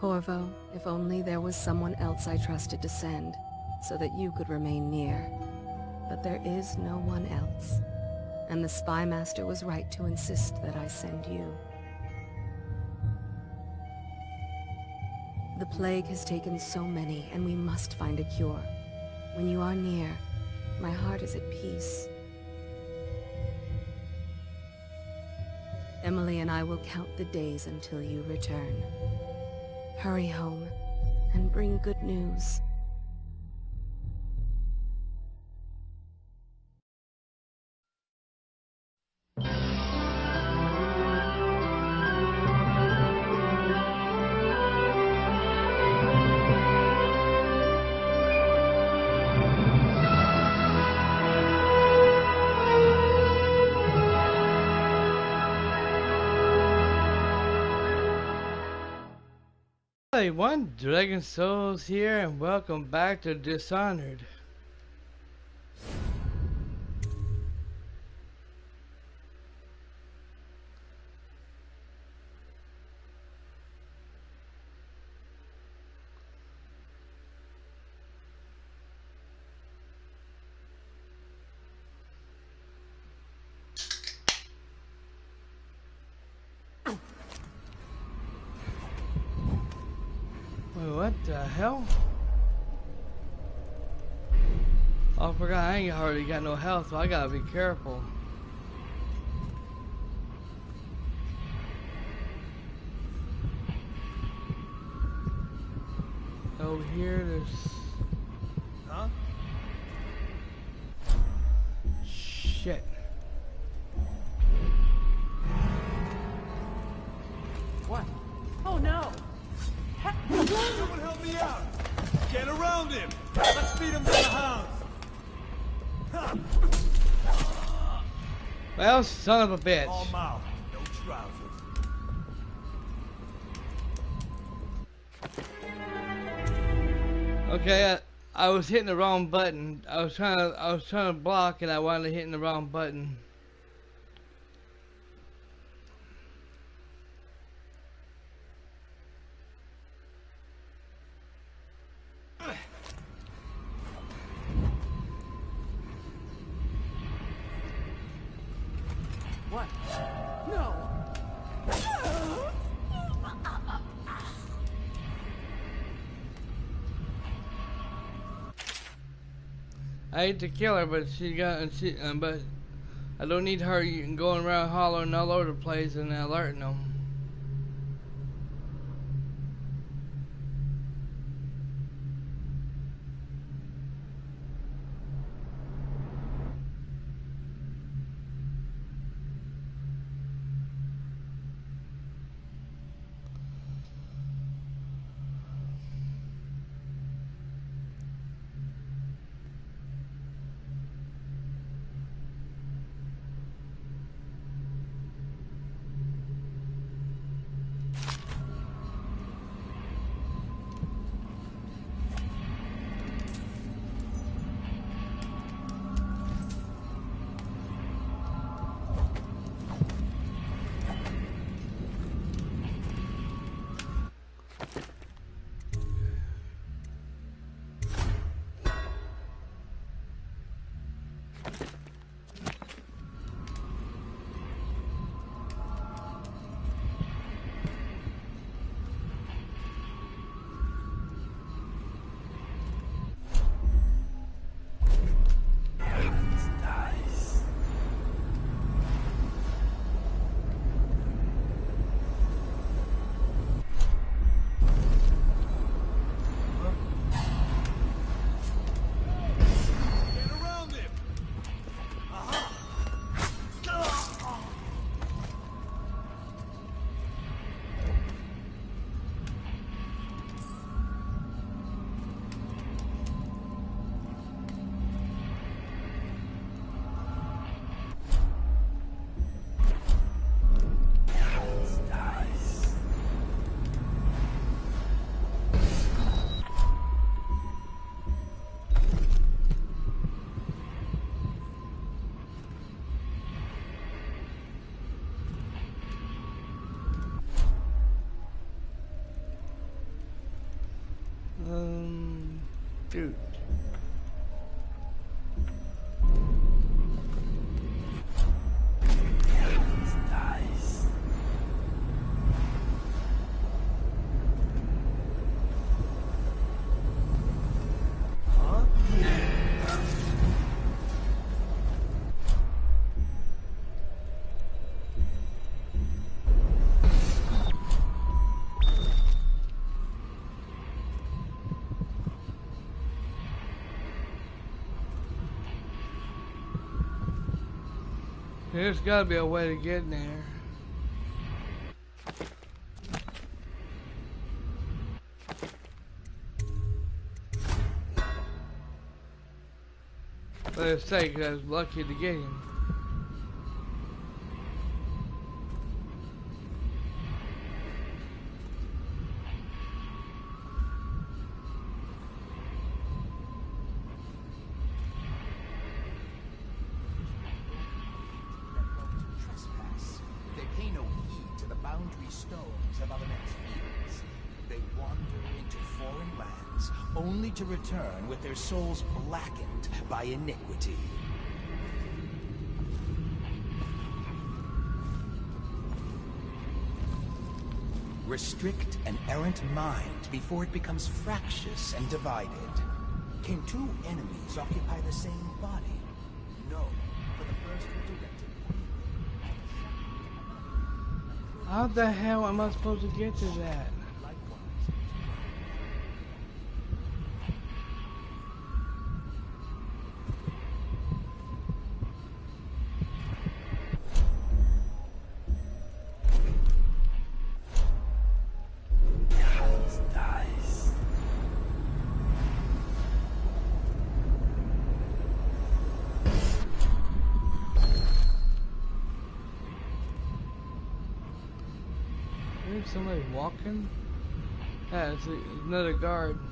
Corvo, if only there was someone else I trusted to send, so that you could remain near. But there is no one else. And the Spy Master was right to insist that I send you. The plague has taken so many, and we must find a cure. When you are near, my heart is at peace. Emily and I will count the days until you return. Hurry home, and bring good news. Dragon Souls here and welcome back to Dishonored. Health, so I gotta be careful. Over here, there's... Huh? Shit. Well, son of a bitch. All mouth, no trousers. Okay, I, I was hitting the wrong button. I was trying to I was trying to block and I wound up hitting the wrong button. To kill her, but she got she. Uh, but I don't need her going around hollering all over the place and alerting them. There's gotta be a way to get in there. Let's 'cause I was lucky to get him. Their souls blackened by iniquity. Restrict an errant mind before it becomes fractious and divided. Can two enemies occupy the same body? No, for the first directed How the hell am I supposed to get to that? Another guard.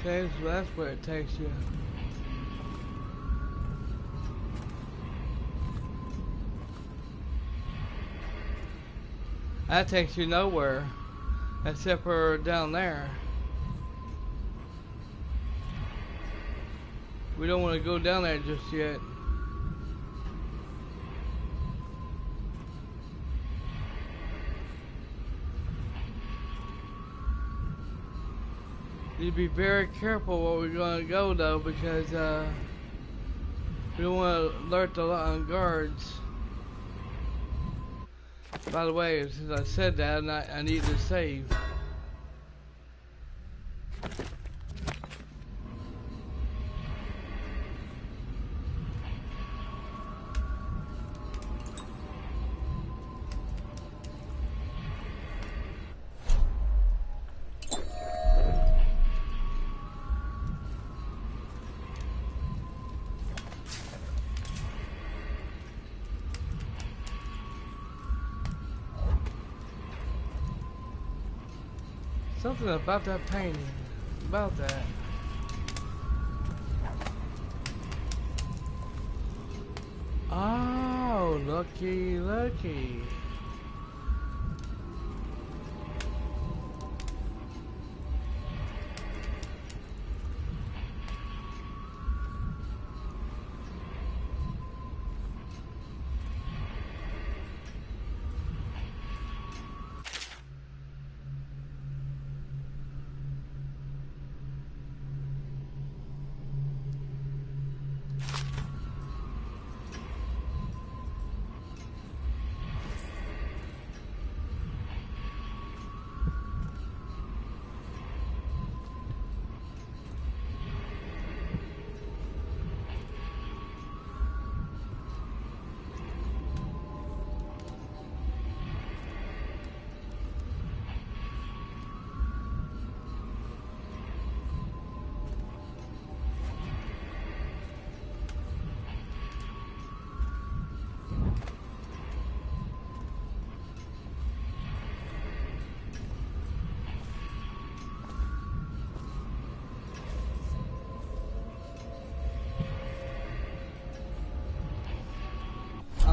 Okay, so that's where it takes you. That takes you nowhere, except for down there. We don't want to go down there just yet. To be very careful where we're going to go though because uh, we don't want to alert the on guards. By the way, since I said that, I, I need to save. Something about that painting. About that. Oh, lucky, looky.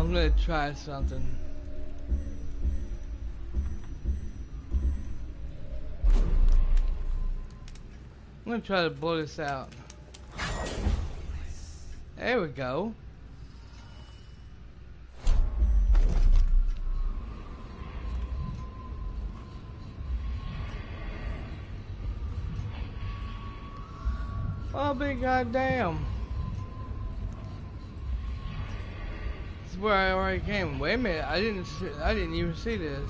I'm gonna try something. I'm gonna try to blow this out. There we go. Oh, big goddamn. Where I already came. Wait a minute, I didn't, I didn't even see this.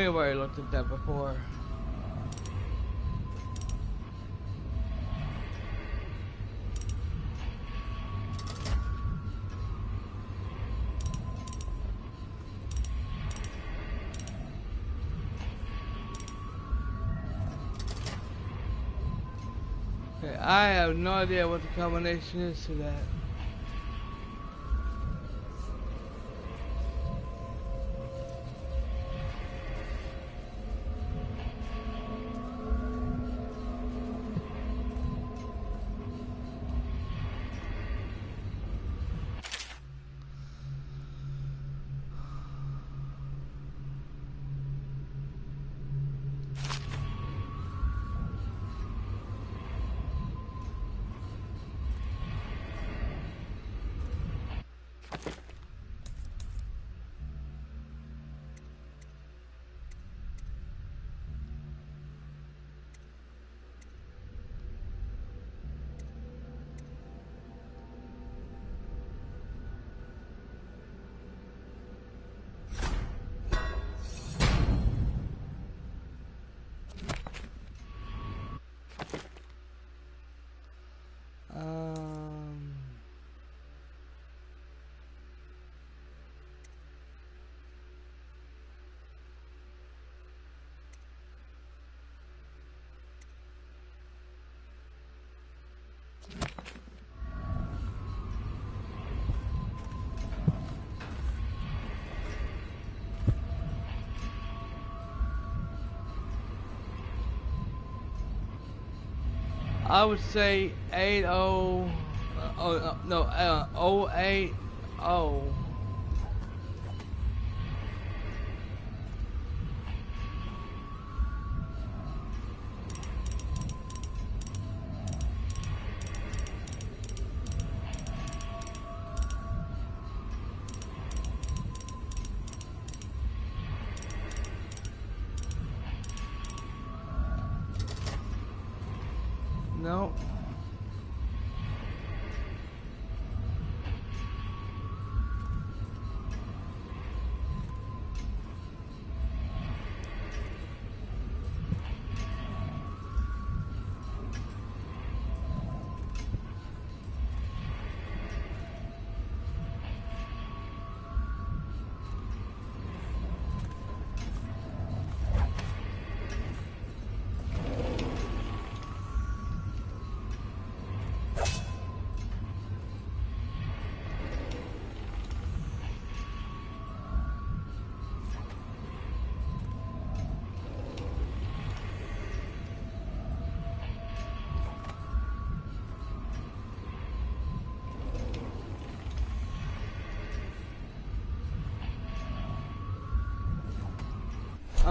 Think I've already looked at that before. Okay, I have no idea what the combination is to that. I would say 80, uh, oh, uh, no, uh, 080.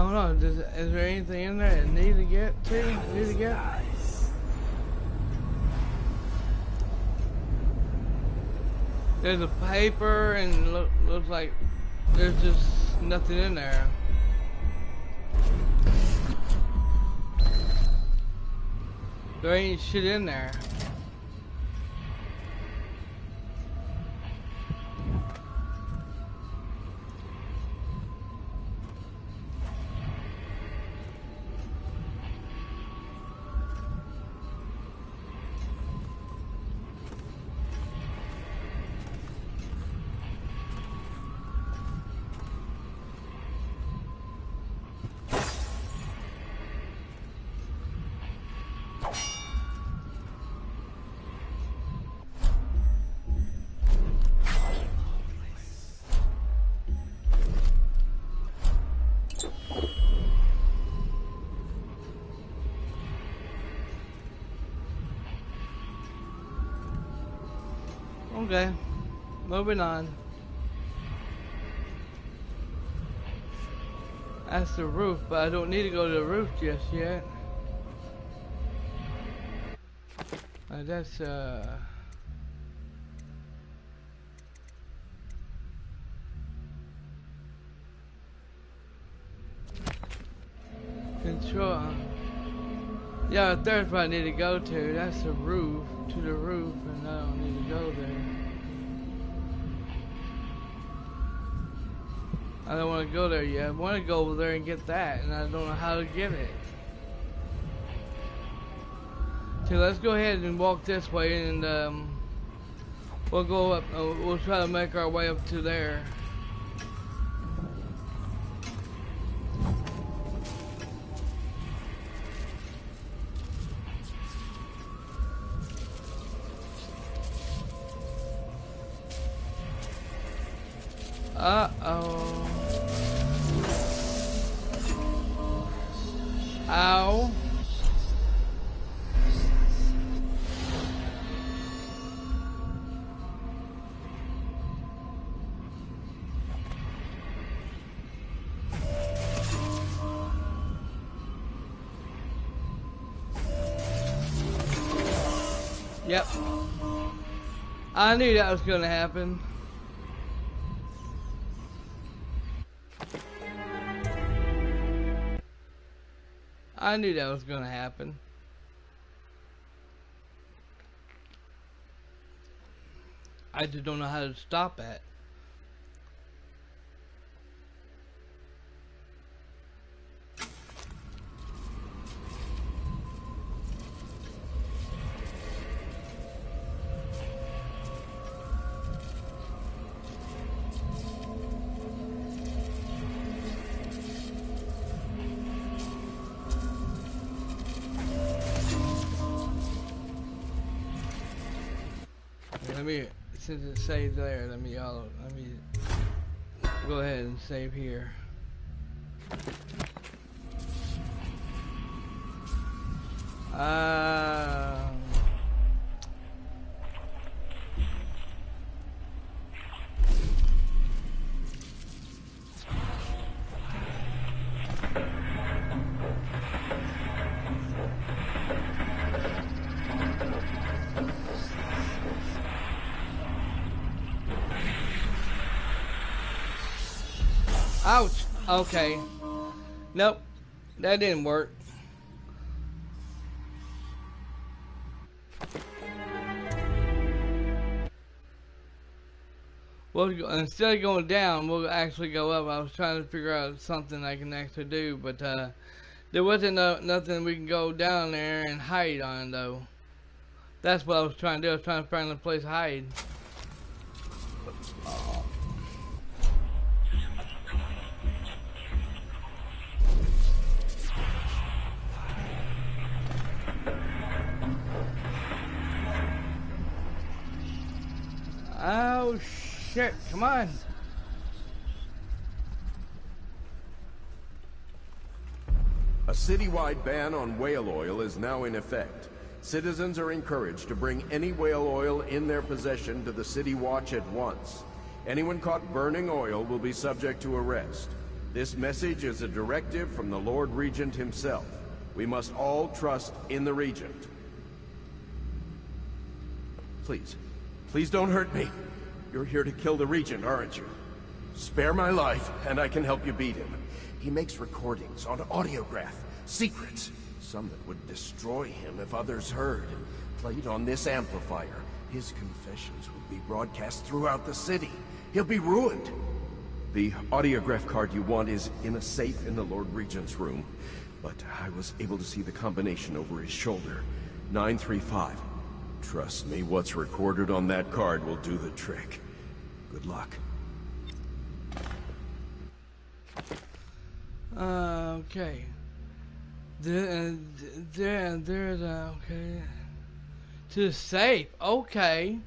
I don't know. Does, is there anything in there that need to get to? Need to get? There's a paper and look, looks like there's just nothing in there. There ain't shit in there. Okay, moving on. That's the roof, but I don't need to go to the roof just yet. Uh, that's uh. Control. Yeah, there's what I need to go to. That's the roof, to the roof, and I don't need to go there. I don't want to go there yet. I want to go over there and get that, and I don't know how to get it. Okay, let's go ahead and walk this way, and um, we'll go up. Uh, we'll try to make our way up to there. I knew that was gonna happen. I knew that was gonna happen. I just don't know how to stop at. Okay. Nope. That didn't work. Well, instead of going down, we'll actually go up. I was trying to figure out something I can actually do, but uh, there wasn't no, nothing we can go down there and hide on, though. That's what I was trying to do. I was trying to find a place to hide. Citywide ban on whale oil is now in effect. Citizens are encouraged to bring any whale oil in their possession to the City Watch at once. Anyone caught burning oil will be subject to arrest. This message is a directive from the Lord Regent himself. We must all trust in the Regent. Please, please don't hurt me. You're here to kill the Regent, aren't you? Spare my life, and I can help you beat him. He makes recordings on audiograph, secrets. Some that would destroy him if others heard. Played on this amplifier, his confessions would be broadcast throughout the city. He'll be ruined. The audiograph card you want is in a safe in the Lord Regent's room. But I was able to see the combination over his shoulder. 935. Trust me, what's recorded on that card will do the trick. Good luck. Uh, okay. There, there, there's a, okay. To the safe, okay.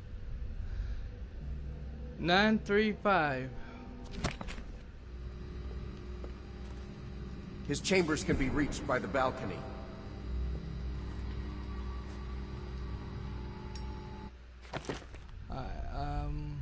935. His chambers can be reached by the balcony. Alright, um.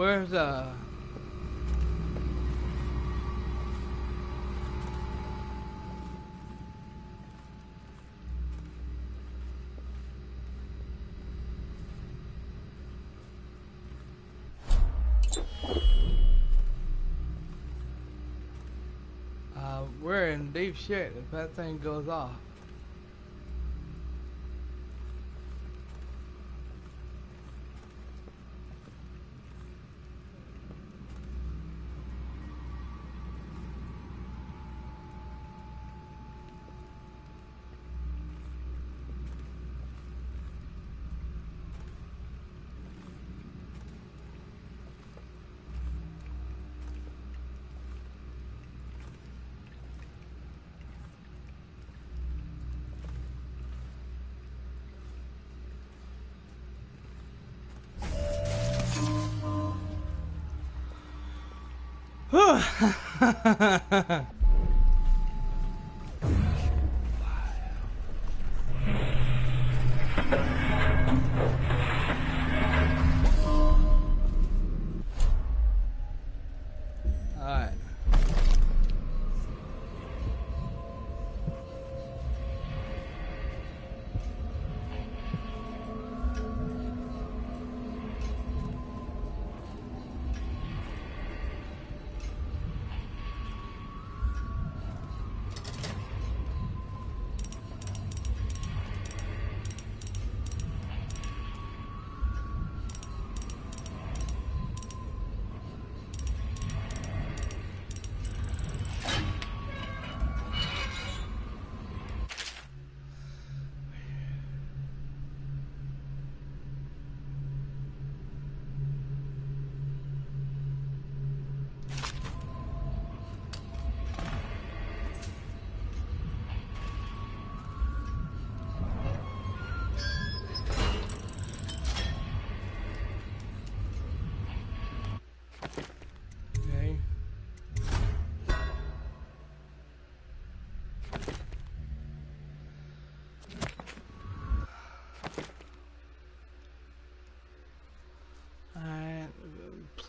Where's uh Uh, we're in deep shit if that thing goes off. Alright.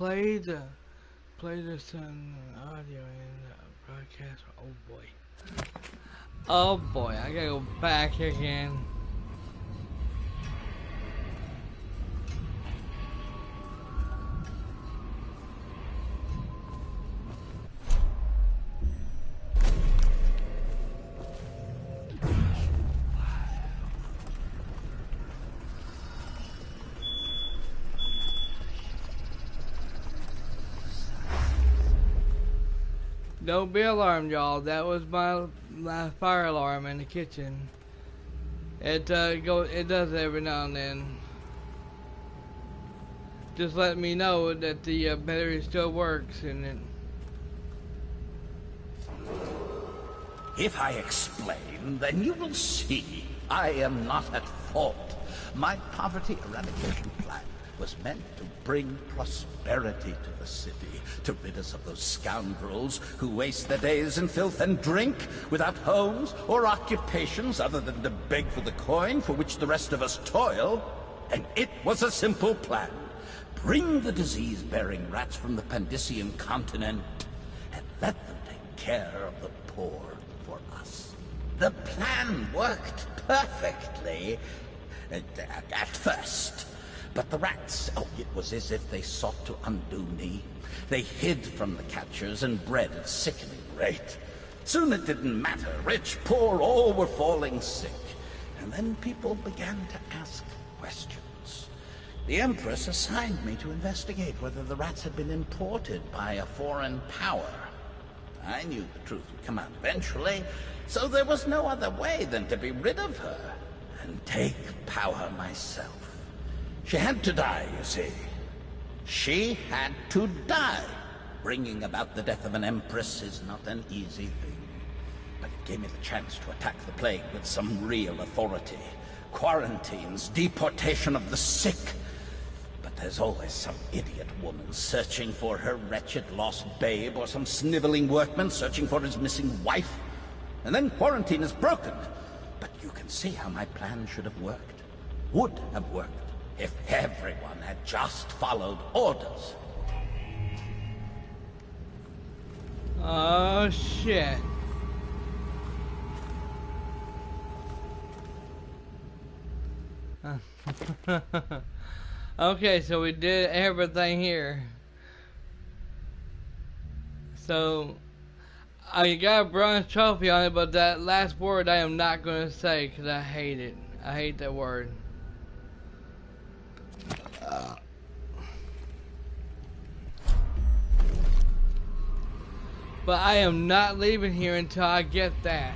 play the play the sun audio the broadcast. Oh boy. Oh boy, I gotta go back again. Don't be alarmed, y'all. That was my my fire alarm in the kitchen. It uh, go it does every now and then. Just let me know that the uh, battery still works and it. If I explain, then you will see I am not at fault. My poverty eradication plan was meant to bring prosperity to the city, to rid us of those scoundrels who waste their days in filth and drink, without homes or occupations other than to beg for the coin for which the rest of us toil. And it was a simple plan. Bring the disease-bearing rats from the Pandyssian continent and let them take care of the poor for us. The plan worked perfectly at, at first. But the rats, oh, it was as if they sought to undo me. They hid from the catchers and bred at sickening rate. Soon it didn't matter. Rich, poor, all were falling sick. And then people began to ask questions. The Empress assigned me to investigate whether the rats had been imported by a foreign power. I knew the truth would come out eventually, so there was no other way than to be rid of her and take power myself. She had to die, you see. She had to die. Bringing about the death of an empress is not an easy thing. But it gave me the chance to attack the plague with some real authority. Quarantines, deportation of the sick. But there's always some idiot woman searching for her wretched lost babe, or some sniveling workman searching for his missing wife. And then quarantine is broken. But you can see how my plan should have worked. Would have worked if everyone had just followed orders. Oh shit. okay, so we did everything here. So I got a bronze trophy on it, but that last word I am not going to say because I hate it. I hate that word. But I am not leaving here until I get that.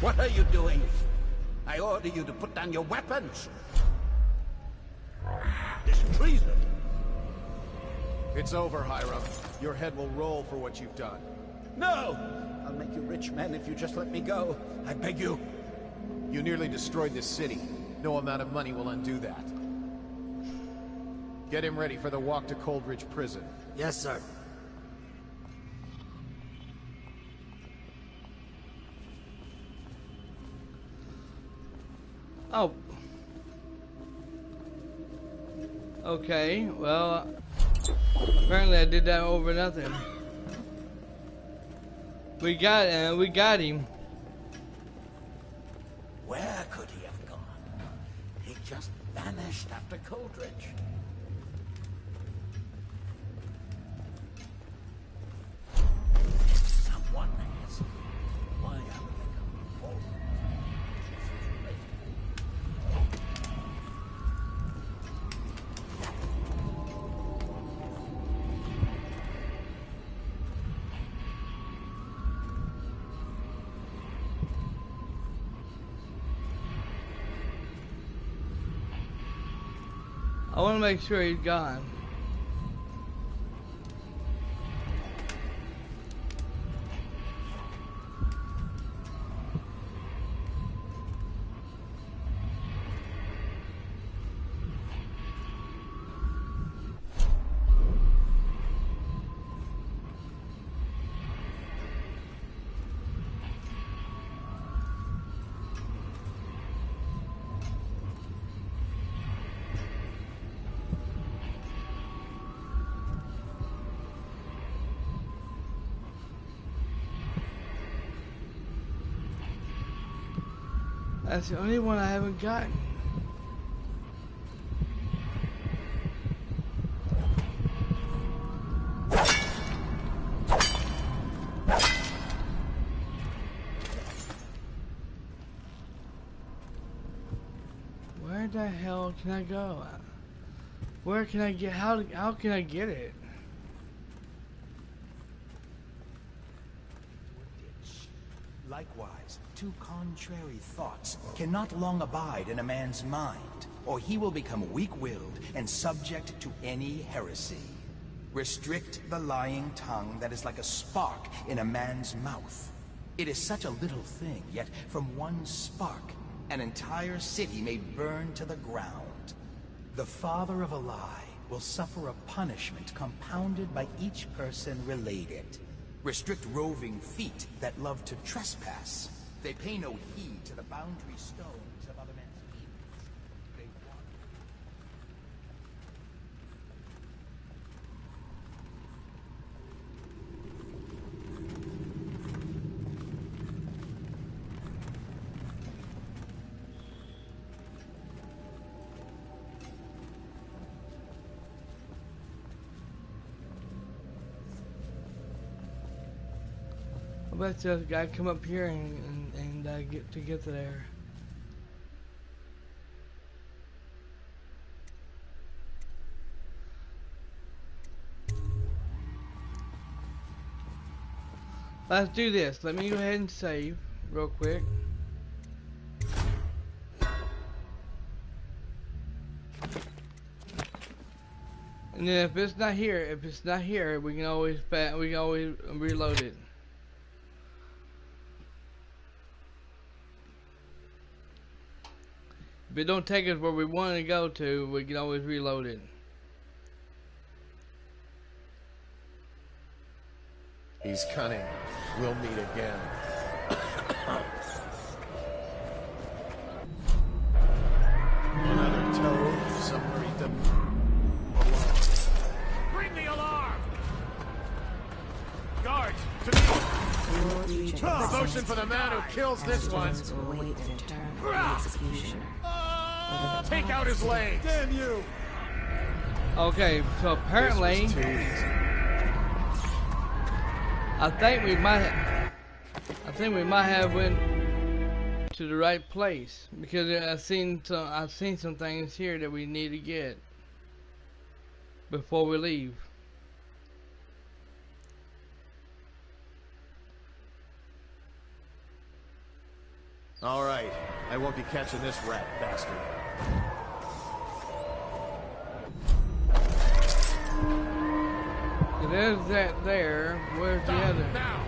What are you doing? I order you to put down your weapons. This treason. It's over, Hiram. Your head will roll for what you've done. No! I'll make you rich men if you just let me go. I beg you. You nearly destroyed this city. No amount of money will undo that. Get him ready for the walk to Coldridge Prison. Yes, sir. Oh. Okay, well, apparently I did that over nothing. We got uh, we got him. Where could he have gone? He just vanished after Coldridge. Make sure he's gone. That's the only one I haven't gotten. Where the hell can I go? Where can I get, how, how can I get it? Two contrary thoughts cannot long abide in a man's mind, or he will become weak-willed and subject to any heresy. Restrict the lying tongue that is like a spark in a man's mouth. It is such a little thing, yet from one spark, an entire city may burn to the ground. The father of a lie will suffer a punishment compounded by each person related. Restrict roving feet that love to trespass. They pay no heed to the boundary stones of other men's fields. They bet just gotta come up here and, uh, get to get to there. Let's do this. Let me go ahead and save real quick. And then if it's not here, if it's not here, we can always we can always reload it. It don't take us where we want to go to, we can always reload it. He's cunning. We'll meet again. Another toad somewhere he doesn't. Bring the alarm! Guards, to me! Devotion for the man who kills this one. Take out his legs! Damn you! Okay, so apparently, This was too easy. I think we might, I think we might have went to the right place because I've seen some, I've seen some things here that we need to get before we leave. All right, I won't be catching this rat bastard. There's that there. Where's the other? Now!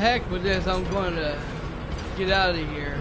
Heck with this, I'm going to get out of here.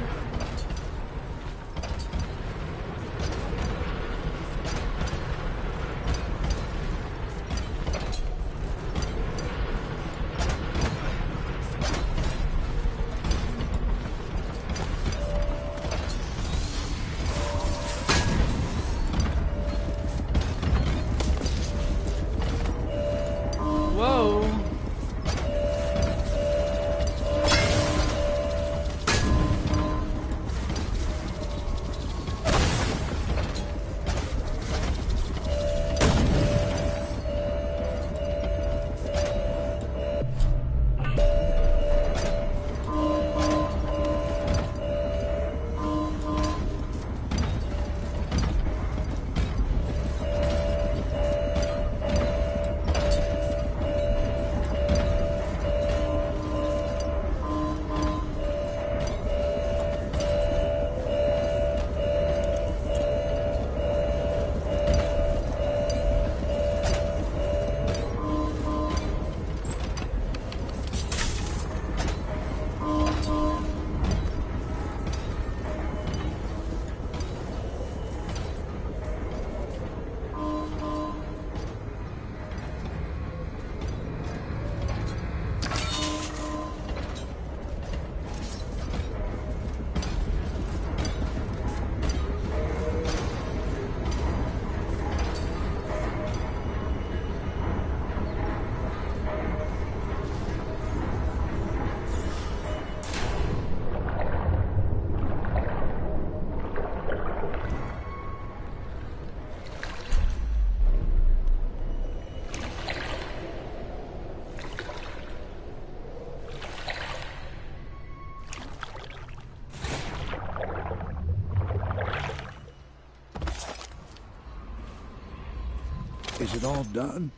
It all done?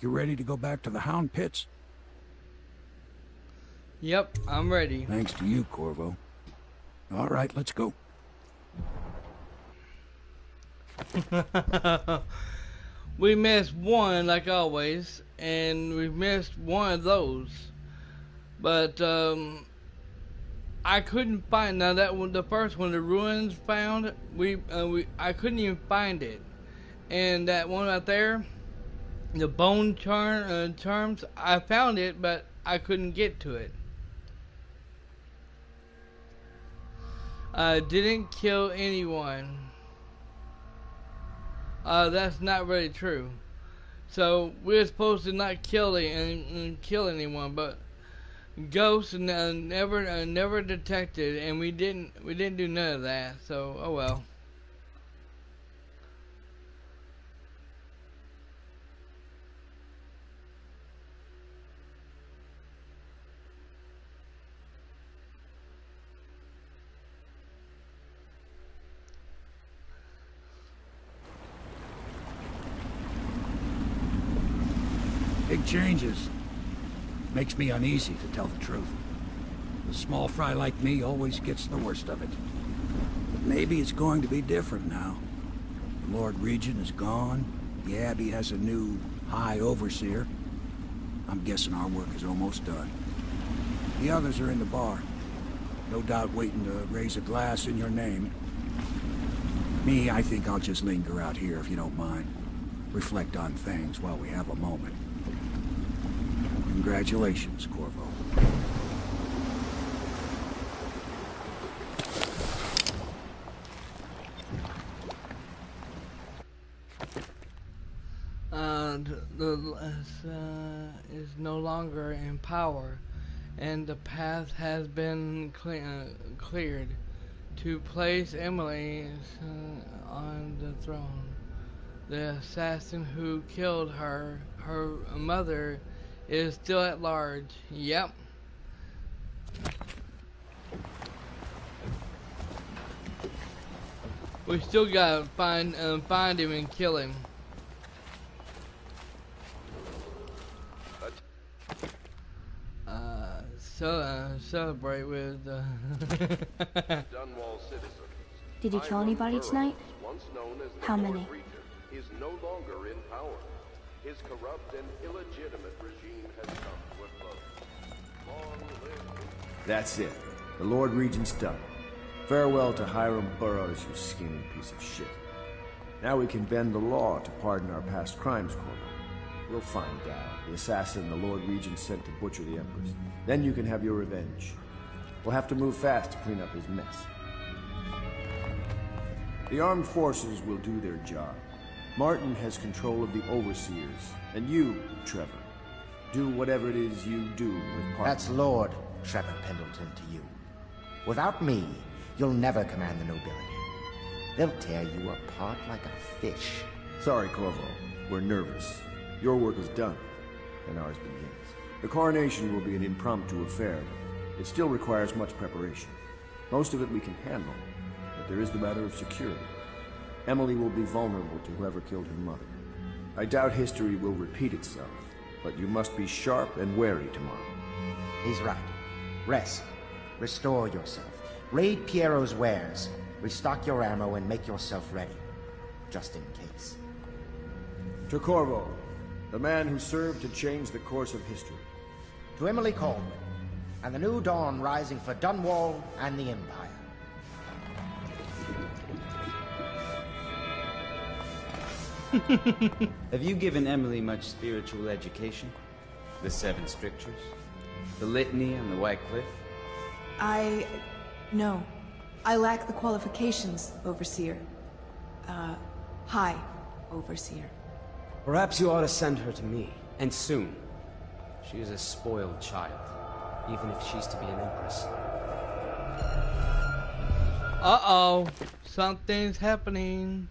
You ready to go back to the Hound Pits? Yep, I'm ready. Thanks to you, Corvo. All right, let's go. we missed one, like always, and we missed one of those. But, um, I couldn't find now that one. The first one, the ruins found. We uh, we I couldn't even find it, and that one right there, the bone uh, charms. I found it, but I couldn't get to it. I didn't kill anyone. Uh, that's not really true. So we're supposed to not kill and kill anyone, but ghosts never uh, never detected, and we didn't we didn't do none of that. So oh well. Big changes. Makes me uneasy, to tell the truth. A small fry like me always gets the worst of it. But maybe it's going to be different now. The Lord Regent is gone. The Abbey has a new High Overseer. I'm guessing our work is almost done. The others are in the bar. No doubt waiting to raise a glass in your name. Me, I think I'll just linger out here if you don't mind. Reflect on things while we have a moment. Congratulations, Corvo. And the uh, is no longer in power, and the path has been cle uh, cleared to place Emily uh, on the throne. The assassin who killed her, her mother, is still at large. Yep. We still gotta find um, find him and kill him. Uh, so uh, celebrate with. Uh Did you kill anybody tonight? How many? Is no longer in power. His corrupt and illegitimate That's it. The Lord Regent's done. Farewell to Hiram Burrows, you scheming piece of shit. Now we can bend the law to pardon our past crimes, Corvo. We'll find out the assassin the Lord Regent sent to butcher the Empress. Then you can have your revenge. We'll have to move fast to clean up his mess. The armed forces will do their job. Martin has control of the Overseers, and you, Treavor, do whatever it is you do with Parker. That's Lord Treavor Pendleton to you. Without me, you'll never command the nobility. They'll tear you apart like a fish. Sorry, Corvo. We're nervous. Your work is done, and ours begins. The coronation will be an impromptu affair, it still requires much preparation. Most of it we can handle, but there is the matter of security. Emily will be vulnerable to whoever killed her mother. I doubt history will repeat itself, but you must be sharp and wary tomorrow. He's right. Rest. Restore yourself. Raid Piero's wares. Restock your ammo and make yourself ready. Just in case. To Corvo, the man who served to change the course of history. To Emily Kaldwin, and the new dawn rising for Dunwall and the Empire. Have you given Emily much spiritual education? The Seven Strictures? The Litany on the White Cliff? I... no. I lack the qualifications, Overseer. Uh, High Overseer. Perhaps you ought to send her to me, and soon. She is a spoiled child, even if she's to be an empress. Uh-oh. Something's happening.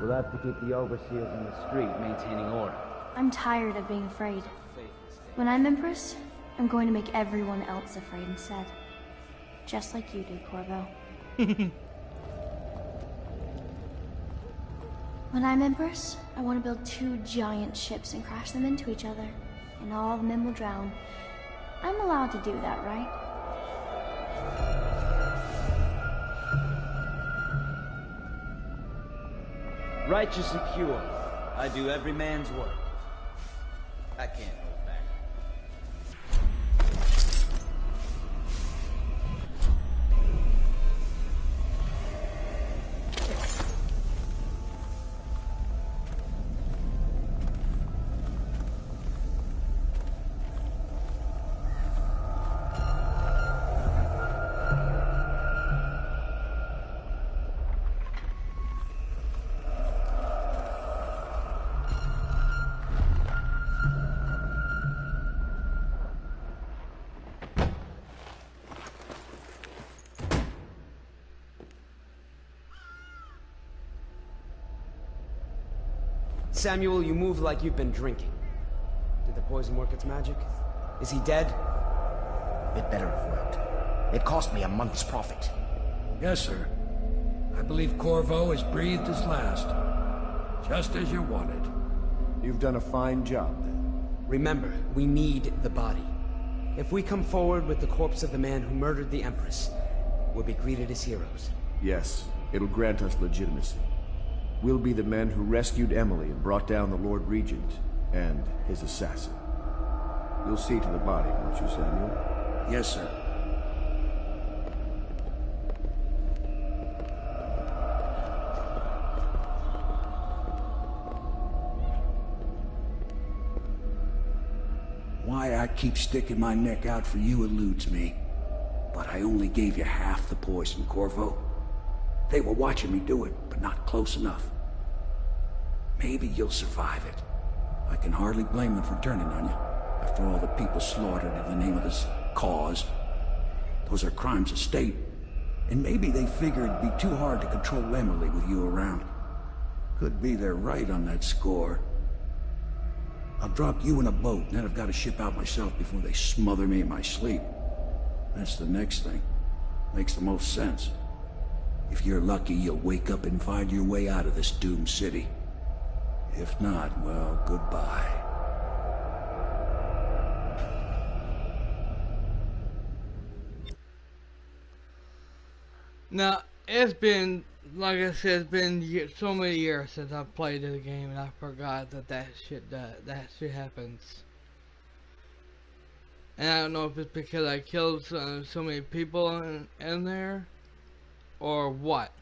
We'll have to keep the overseers in the street maintaining order. I'm tired of being afraid. When I'm Empress, I'm going to make everyone else afraid instead. Just like you did, Corvo. When I'm Empress, I want to build two giant ships and crash them into each other. And all the men will drown. I'm allowed to do that, right? Righteous and pure, I do every man's work. I can't Samuel, you move like you've been drinking. Did the poison work its magic? Is he dead? It better have worked. It cost me a month's profit. Yes, sir. I believe Corvo has breathed his last. Just as you wanted. You've done a fine job, then. Remember, we need the body. If we come forward with the corpse of the man who murdered the Empress, we'll be greeted as heroes. Yes, it'll grant us legitimacy. We'll be the men who rescued Emily and brought down the Lord Regent and his assassin. You'll see to the body, won't you, Samuel? Yes, sir. Why I keep sticking my neck out for you eludes me. But I only gave you half the poison, Corvo. They were watching me do it, but not close enough. Maybe you'll survive it. I can hardly blame them for turning on you, after all the people slaughtered in the name of this cause. Those are crimes of state. And maybe they figure it'd be too hard to control Emily with you around. Could be they're right on that score. I'll drop you in a boat, and then I've got to ship out myself before they smother me in my sleep. That's the next thing. Makes the most sense. If you're lucky, you'll wake up and find your way out of this doomed city. If not, well, goodbye. Now, it's been, like I said, it's been so many years since I played this game and I forgot that that shit, that, that shit happens. And I don't know if it's because I killed so, so many people in, in there or what.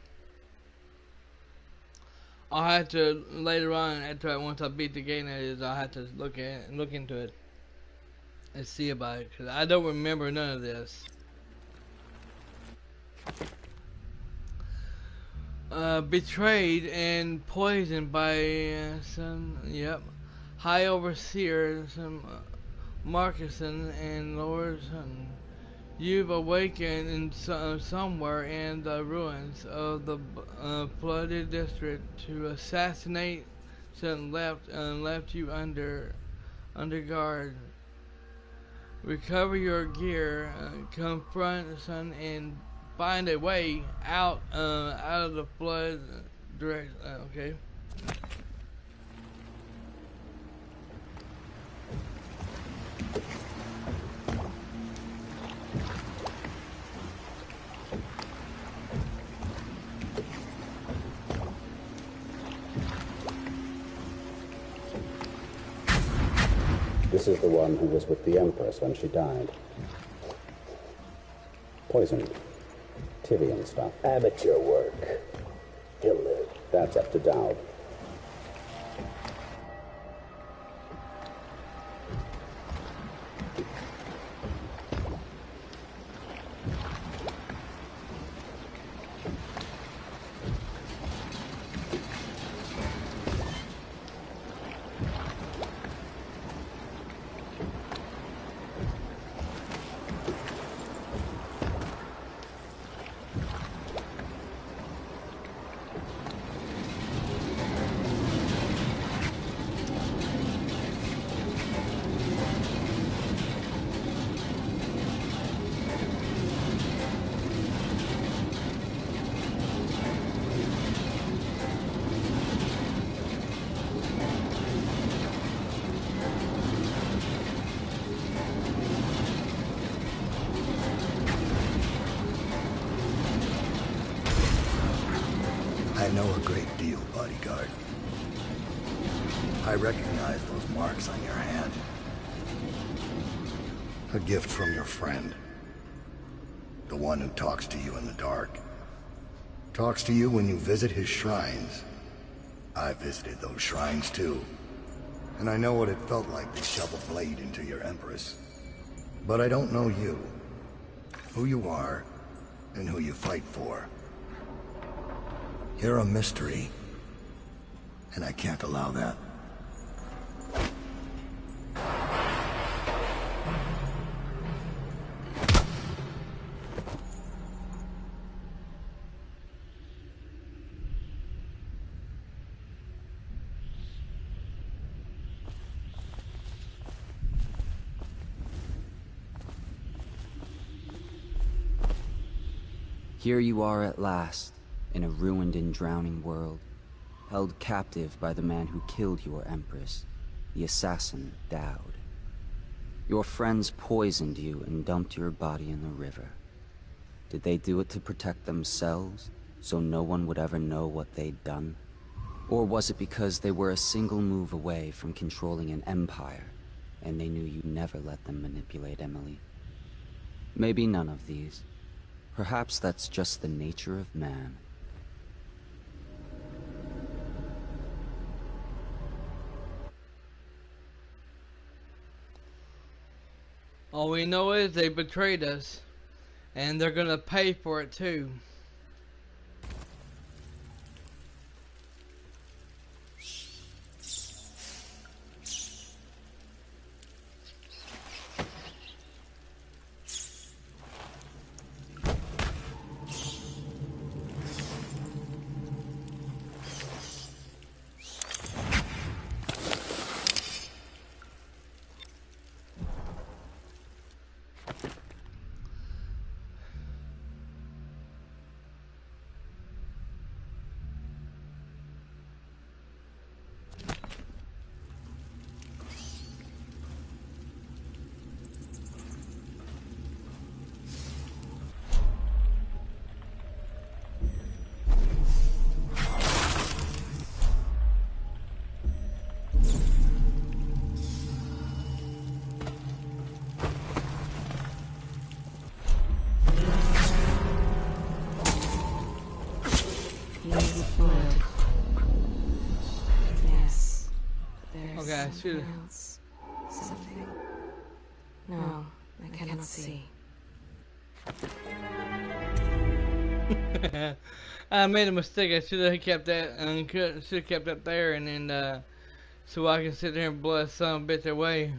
I'll have to later on after once I beat the game that is I'll have to look at look into it and see about it because I don't remember none of this. Uh, betrayed and poisoned by uh, some yep high overseer some uh, Marcuson and Lord You've awakened in so, somewhere in the ruins of the uh, flooded district to assassinate and left and left you under under guard. Recover your gear, uh, confront son, and find a way out uh, out of the flood direct. Uh, okay. Is the one who was with the Empress when she died. Poisoned. Tyvian stuff. Amateur work. He'll live. That's up to Daud. Talks to you when you visit his shrines. I visited those shrines too. And I know what it felt like to shove a blade into your Empress. But I don't know you. Who you are, and who you fight for. You're a mystery. And I can't allow that. Here you are at last, in a ruined and drowning world, held captive by the man who killed your Empress, the assassin Daud. Your friends poisoned you and dumped your body in the river. Did they do it to protect themselves, so no one would ever know what they'd done? Or was it because they were a single move away from controlling an empire, and they knew you'd never let them manipulate Emily? Maybe none of these. Perhaps that's just the nature of man. All we know is they betrayed us. And they're gonna pay for it too. Something else. Something. No, I cannot see. I made a mistake. I should have kept that and should have kept that there, and then uh, so I can sit there and bless some bitch away.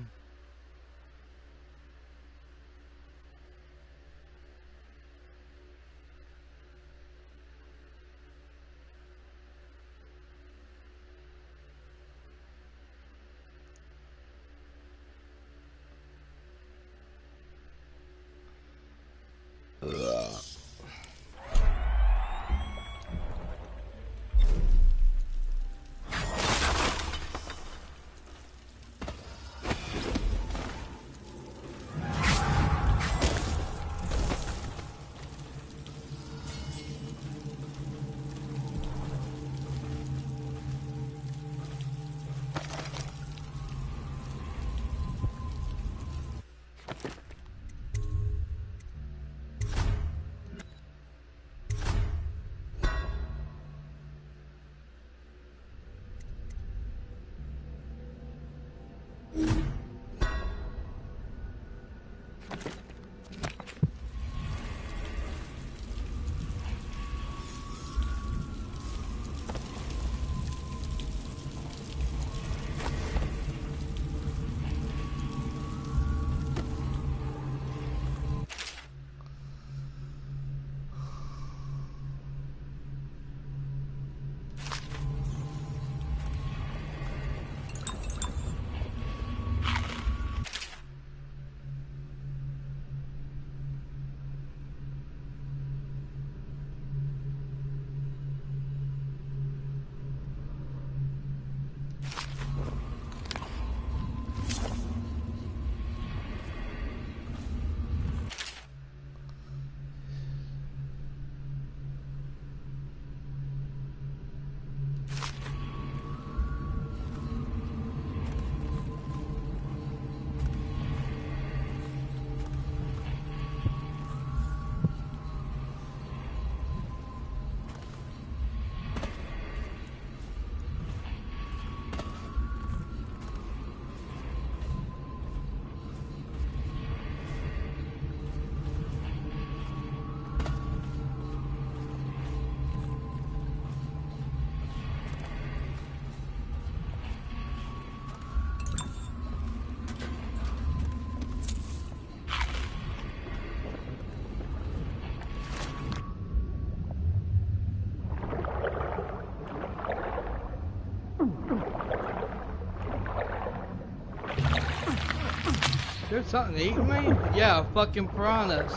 Something eating me? Yeah, fucking piranhas.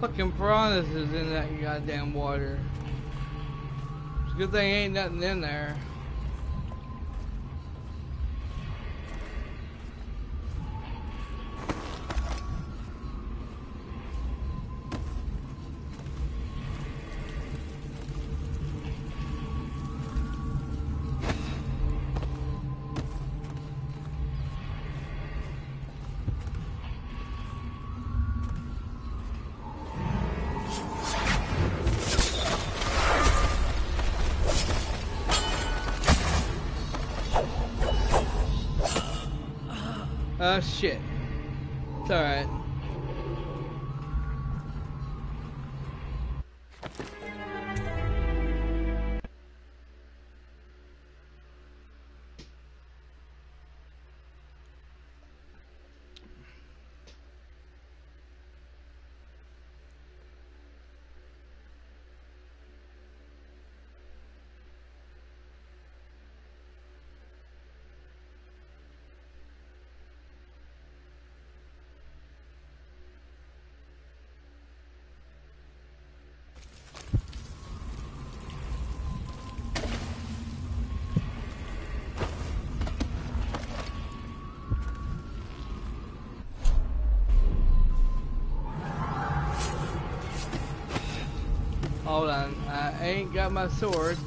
Fucking piranhas is in that goddamn water. It's a good thing ain't nothing in there. I ain't got my sword.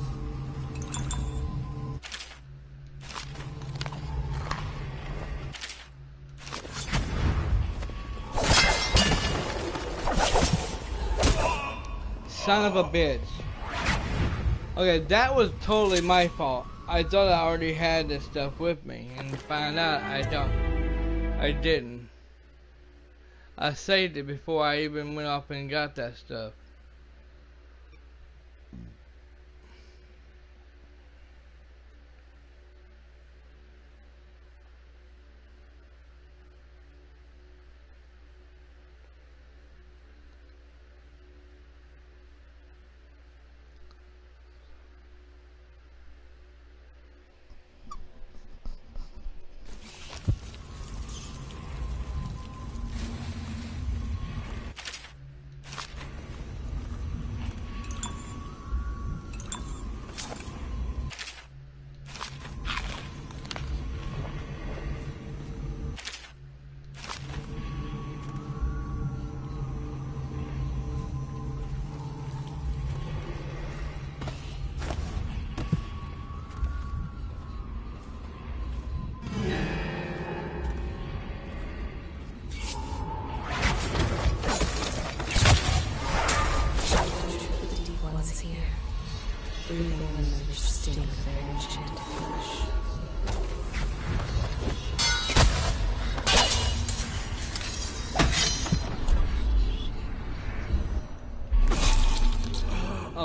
Son of a bitch. Okay, that was totally my fault. I thought I already had this stuff with me, and found out I don't. I didn't. I saved it before I even went off and got that stuff.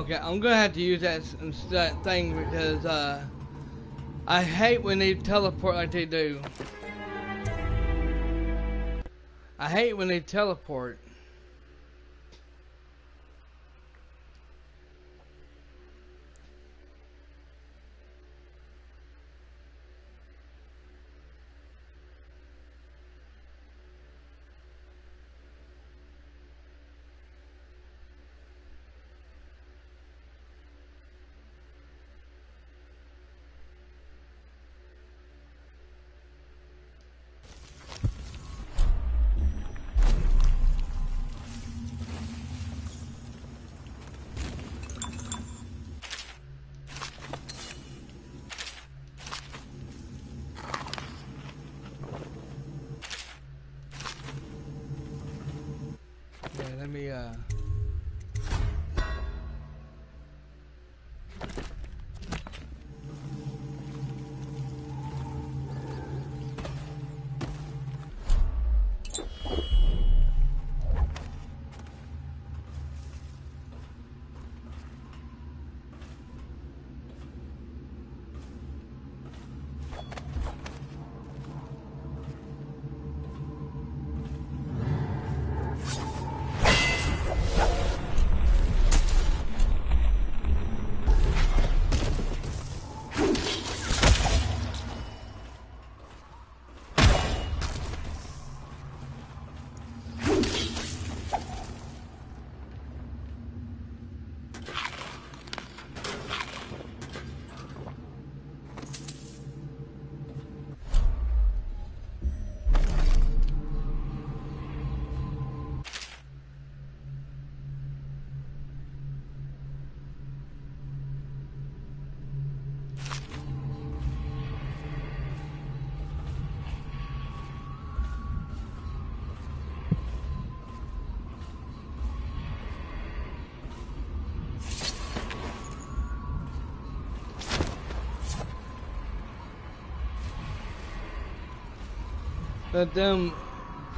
Okay, I'm gonna have to use that, s- that thing because uh, I hate when they teleport like they do. I hate when they teleport. Let them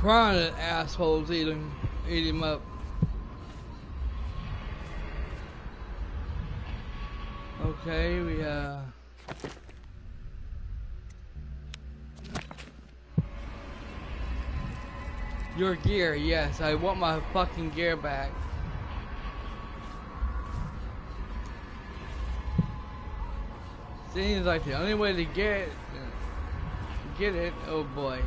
piranha assholes eat him, eat him up. Okay, we uh. Your gear, yes, I want my fucking gear back. Seems like the only way to get get it. Oh boy.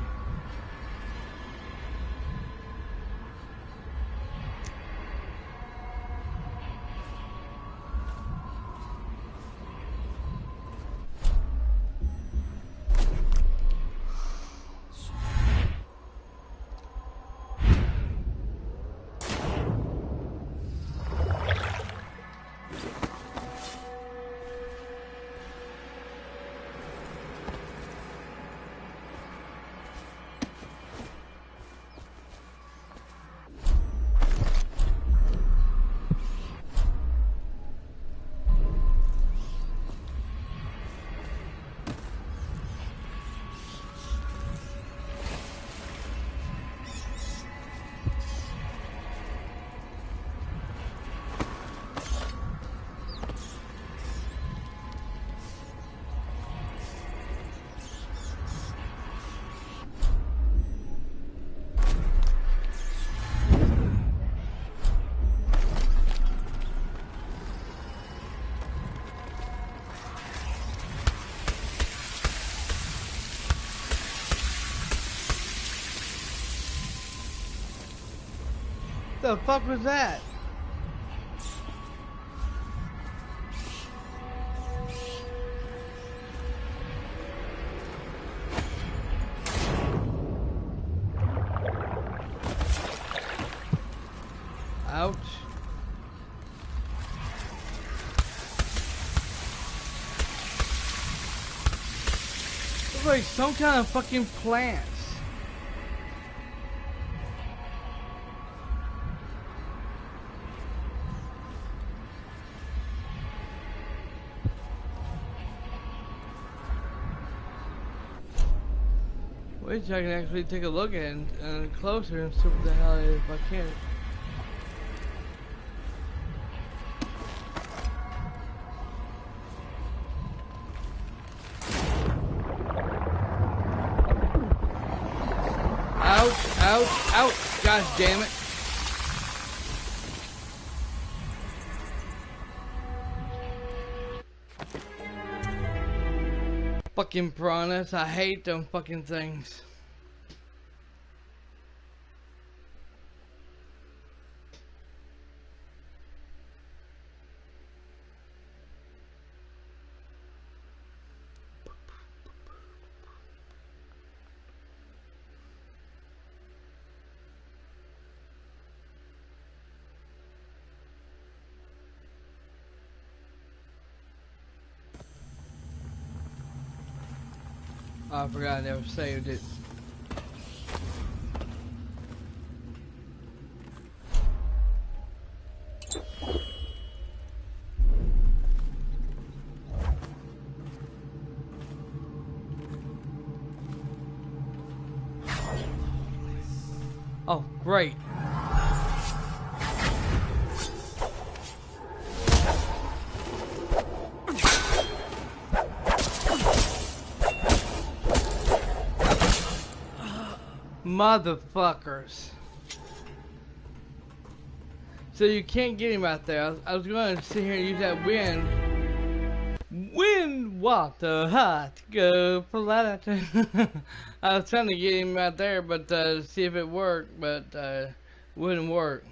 The fuck was that? Ouch. Like some kind of fucking plant. Till I can actually take a look at and, and closer and see what the hell if I can. Ouch, ouch, ouch, gosh damn it. Fucking piranhas, I hate them fucking things. Forgot I never saved it. Oh, great. Motherfuckers. So you can't get him out there. I was, going to sit here and use that wind. Wind, water, hot, go, flat. I was trying to get him out there, but uh, see if it worked, but uh, wouldn't work.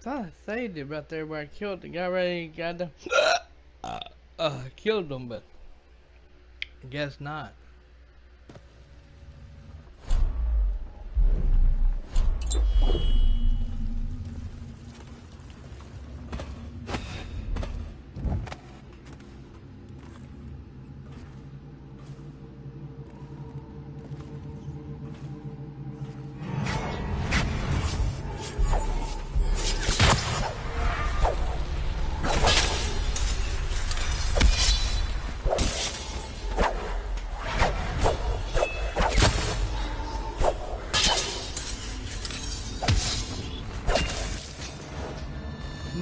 thought I saved it right there where I killed the guy ready? Got the uh, uh, killed him, but I guess not.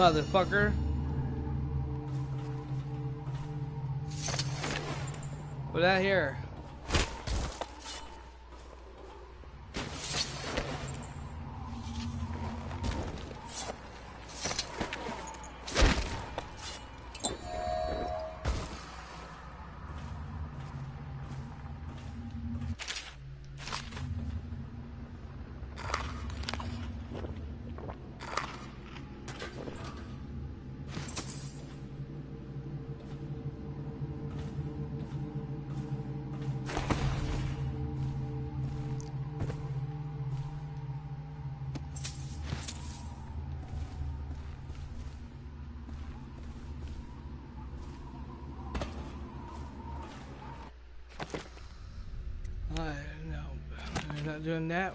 Motherfucker. What that here?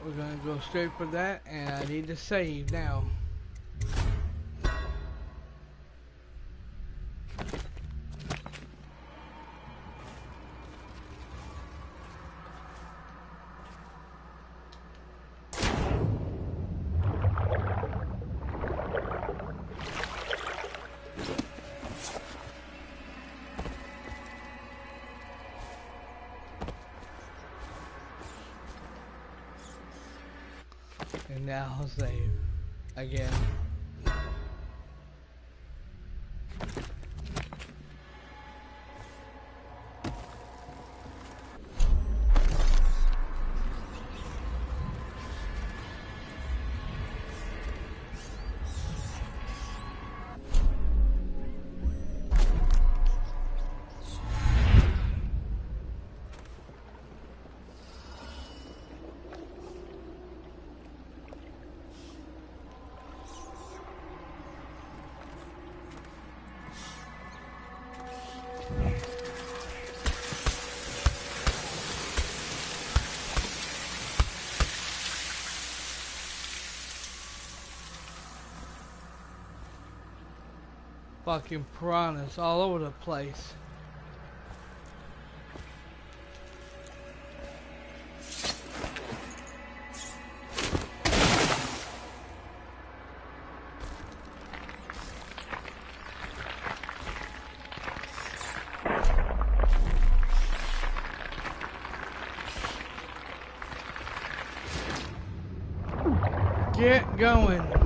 We're gonna go straight for that, and I need to save now. Fucking piranhas all over the place. Get going.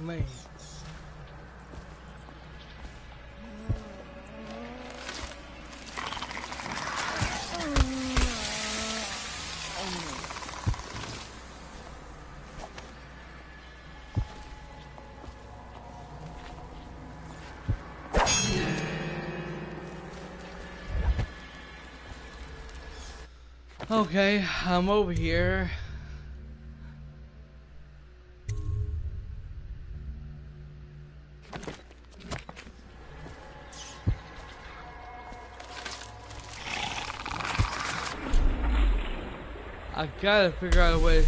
Me. Okay, I'm over here. Gotta figure out a way.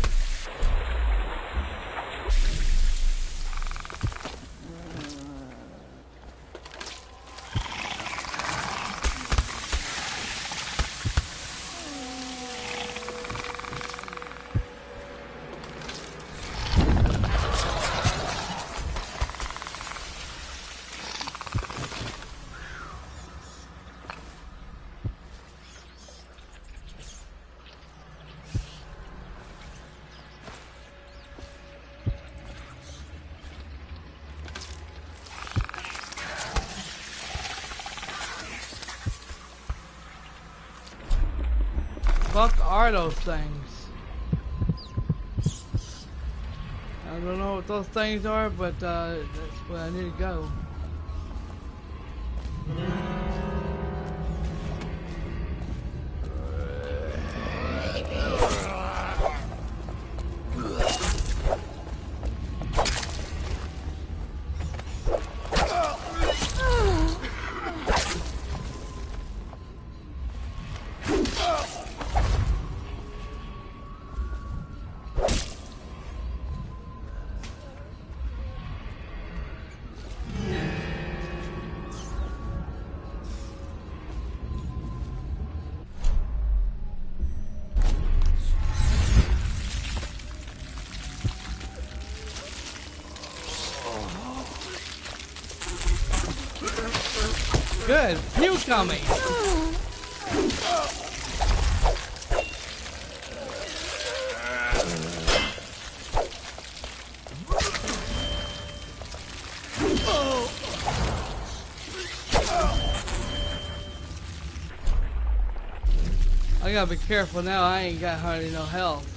Those things? I don't know what those things are, but uh, that's where I need to go. Me. I gotta be careful now. I ain't got hardly no health.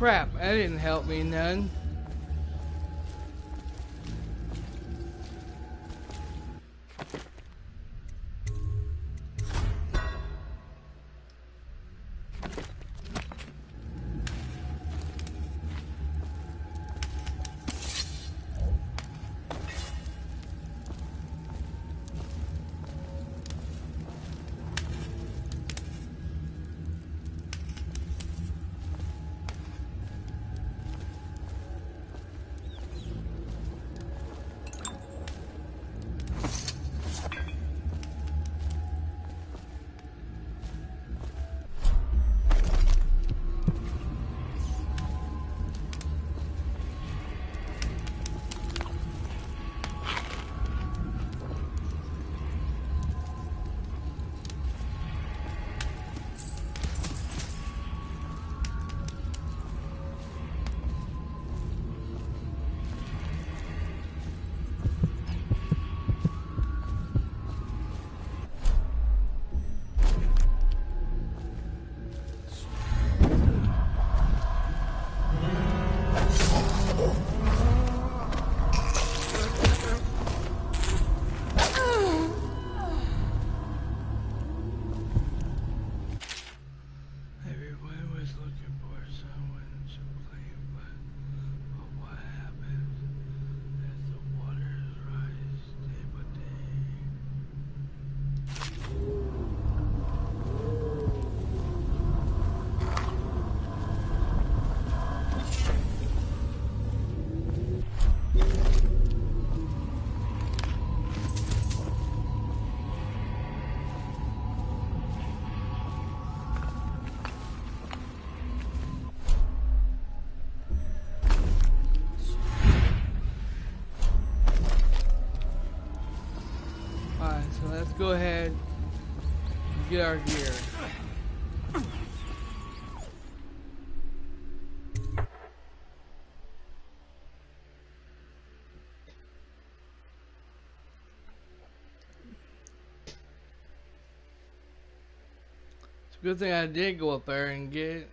Crap, that didn't help me none. Go ahead get our gear. Good thing I did go up there and get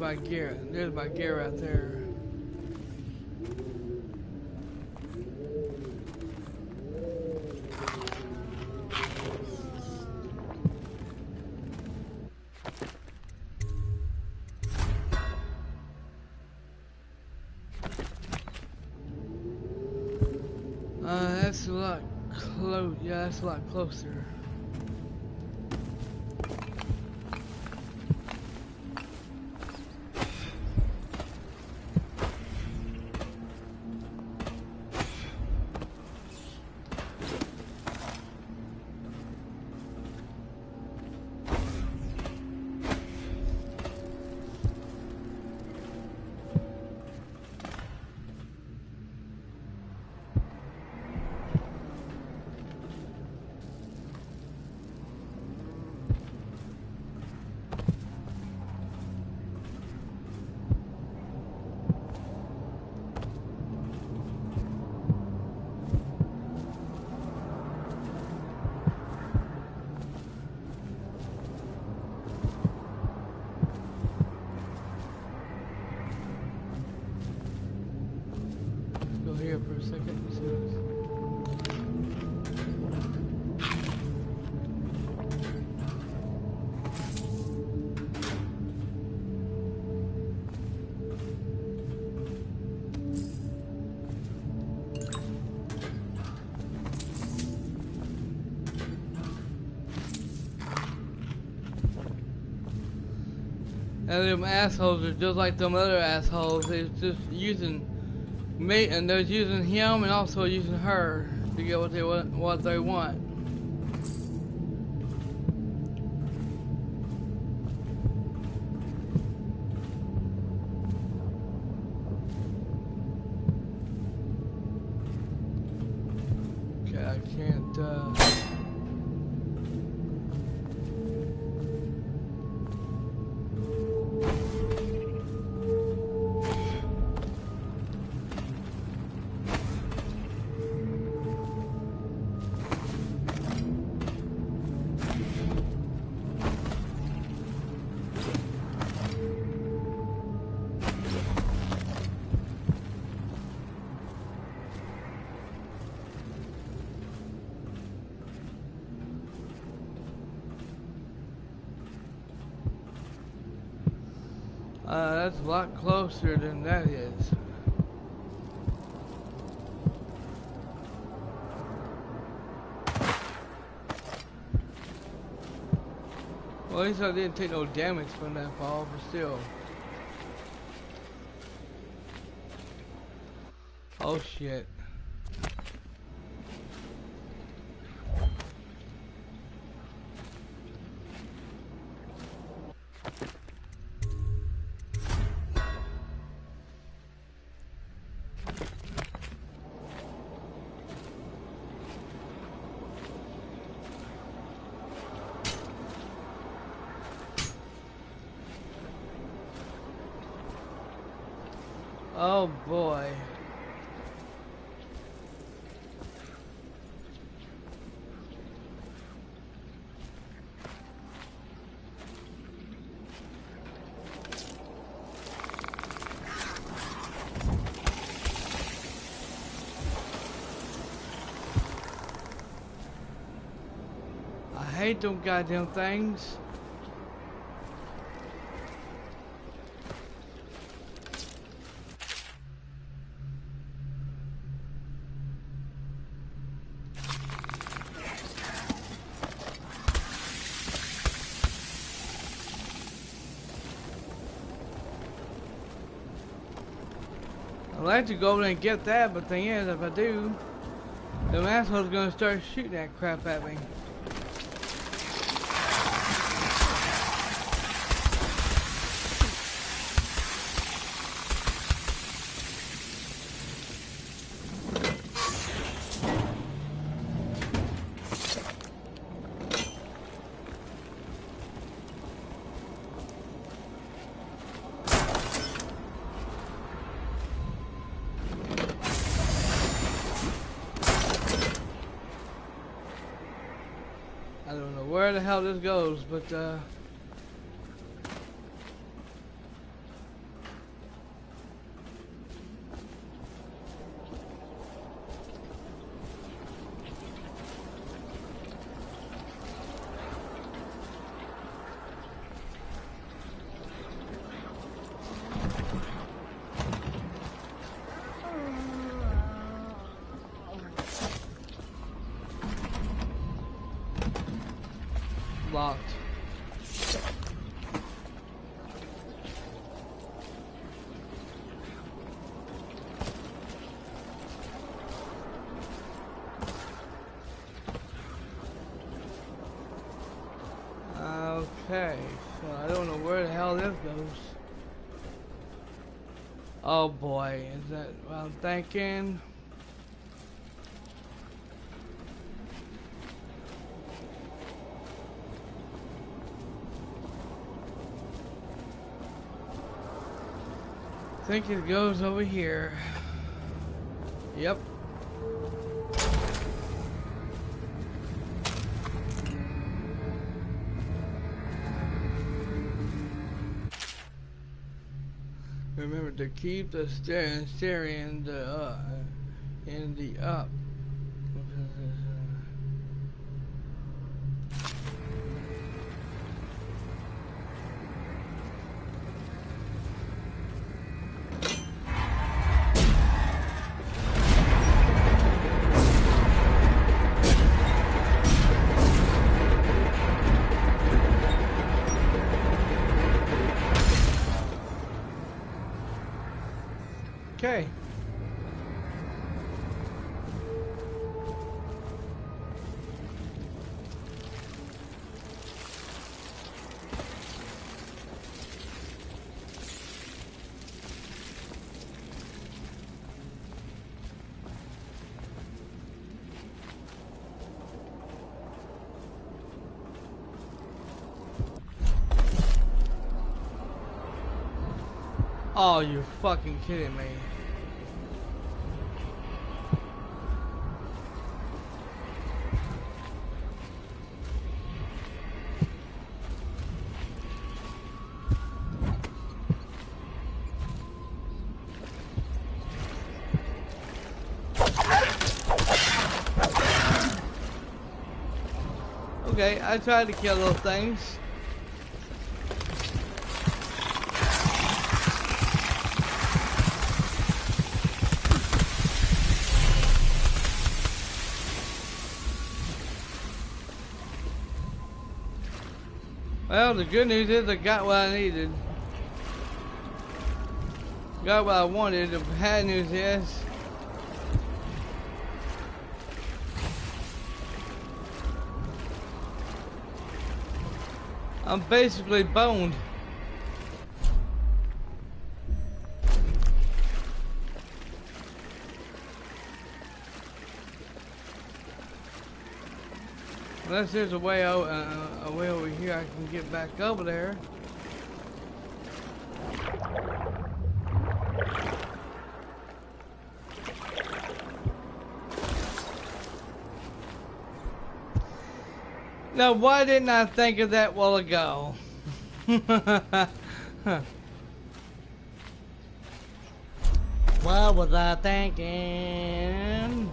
my gear. There's my gear right there. Uh, that's a lot close. Yeah, that's a lot closer. And them assholes are just like them other assholes. They're just using me, and they're using him and also using her to get what they want. What they want. Least I didn't take no damage from that fall, but still. Oh shit. Them goddamn things. I'd like to go over there and get that, but the thing is, if I do, them assholes gonna start shooting that crap at me. Hell this goes, but uh Okay, so I don't know where the hell this goes. Oh boy, is that what I'm thinking? I think it goes over here. Yep. Keep the the uh, in the up. Oh, you fucking kidding me. Okay, I tried to kill those things. The good news is I got what I needed. Got what I wanted. The bad news is... I'm basically boned. Unless there's a way out, uh, a way over here I can get back over there. Now, why didn't I think of that while ago? what was I thinking?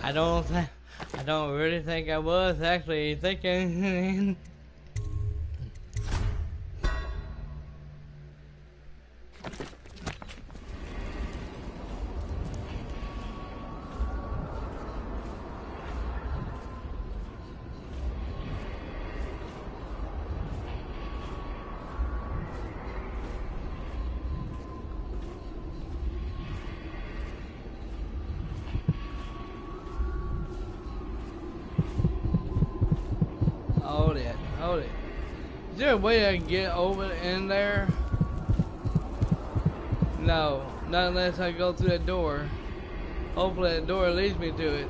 I don't think. Don't really think I was actually thinking. get over in there? No, not unless I go through that door. Hopefully that door leads me to it.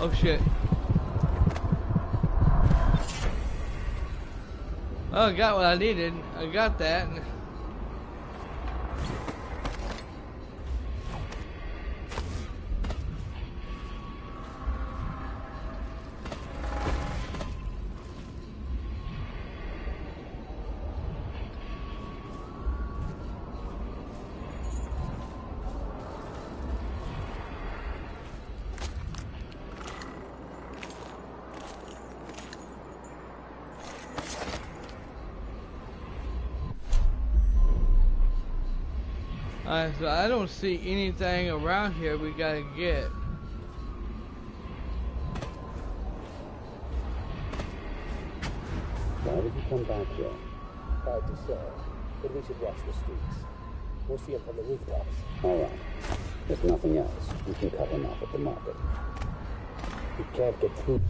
Oh shit. Oh, I got what I needed. I got that. Alright, so I don't see anything around here we gotta get. Why did you come back here? Hard to say, but we should watch the streets. We'll see him from the rooftops. All right. If nothing else, We can cut him off at the market. We can't get through.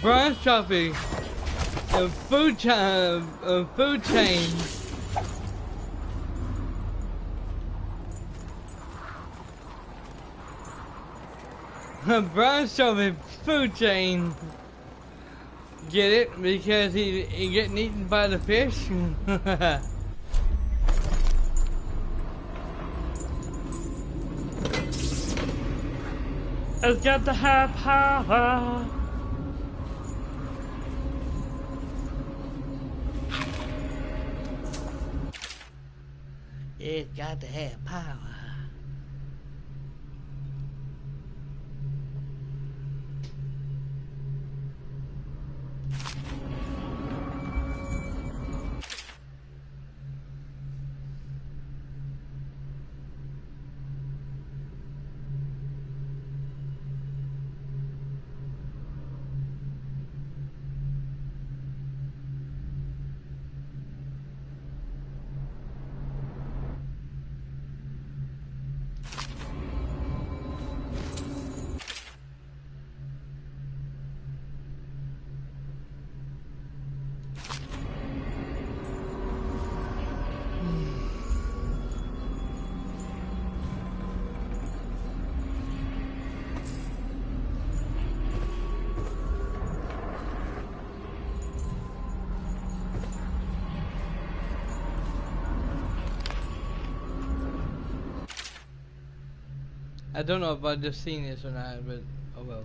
Bronze trophy. A food chain. A food chain. A bronze trophy food chain. Get it? Because he, he getting eaten by the fish? it's got to have power. It's got to have power. I don't know if I just seen this or not, but oh well.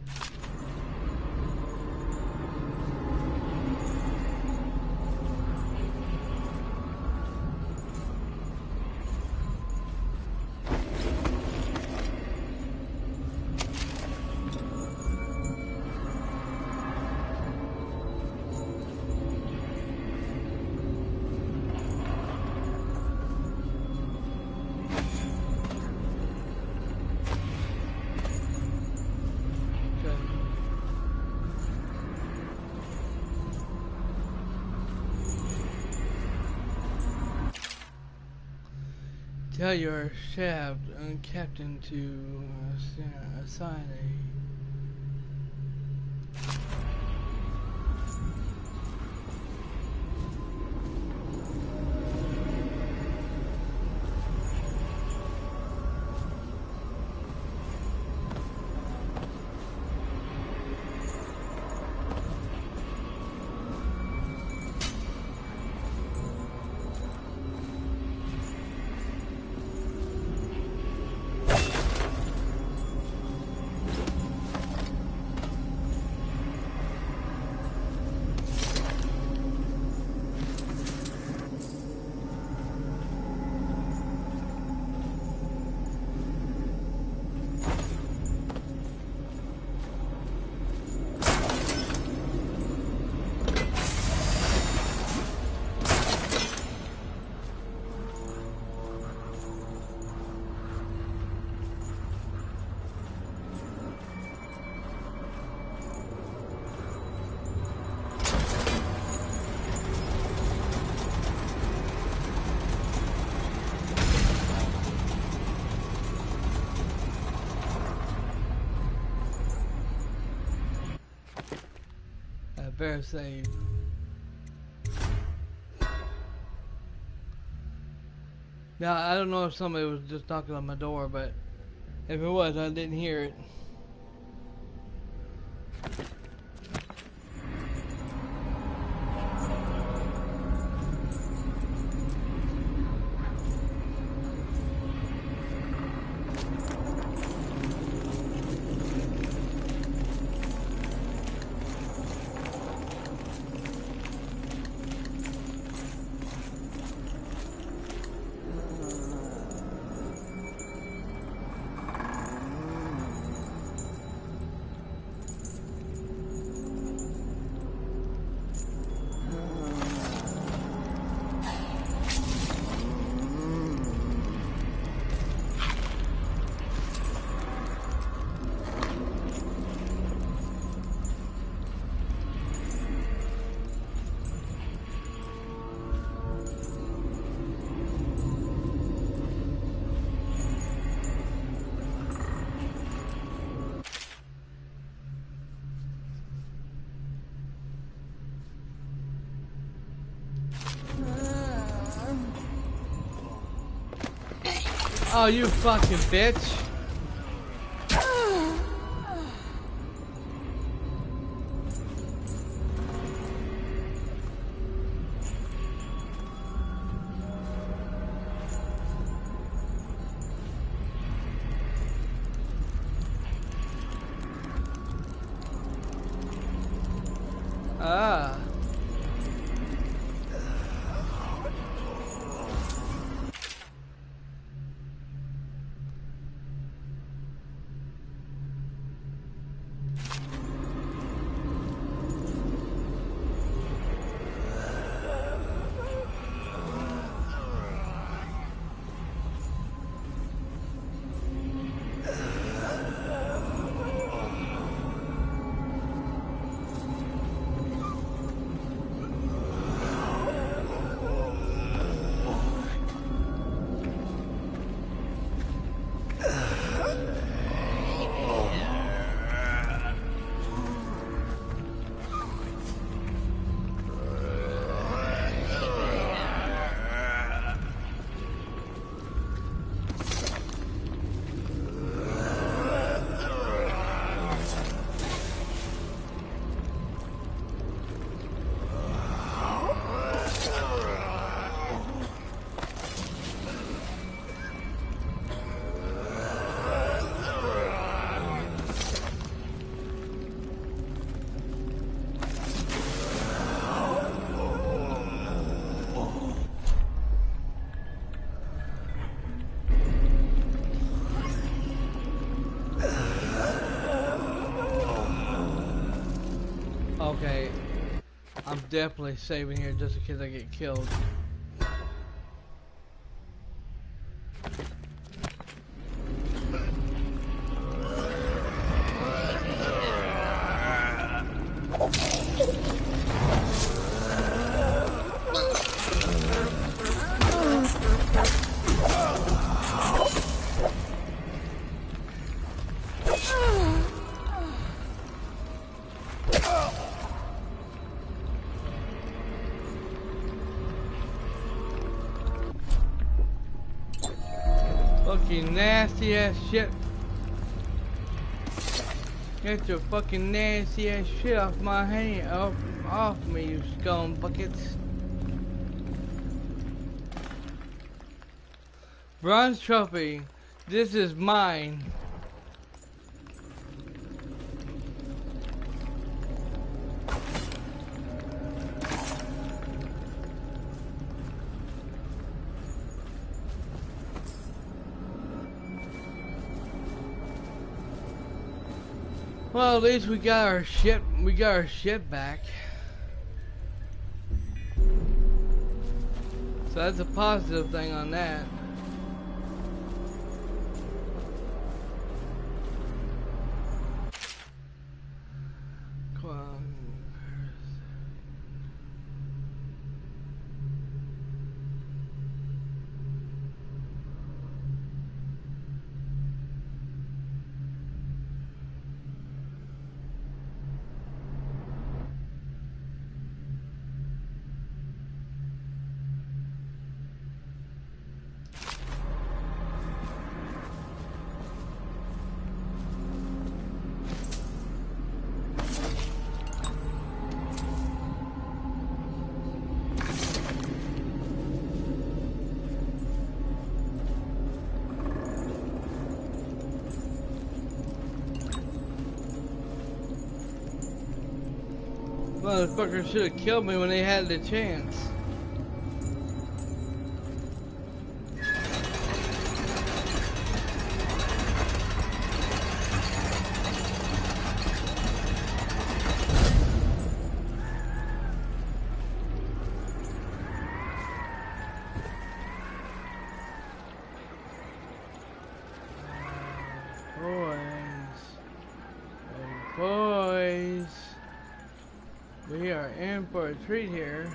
Your shaft and captain to uh, assign a Bear save. Now I don't know if somebody was just knocking on my door, but if it was, I didn't hear it. Oh, you fucking bitch. Definitely saving here just in case I get killed. Nasty ass shit. Get your fucking nasty ass shit off my hand, off, off me, you scum buckets. Bronze trophy. This is mine. Least we got our shit. We got our shit back. So that's a positive thing on that. Motherfucker should have killed me when they had the chance. Treat here.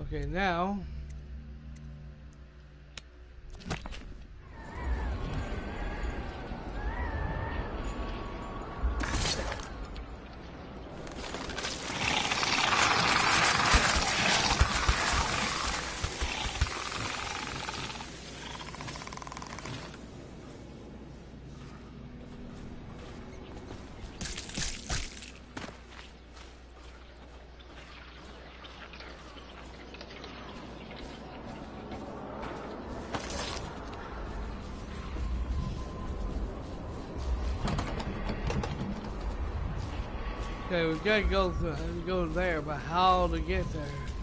Okay, now. Okay, we gotta go through, go there, but how to get there?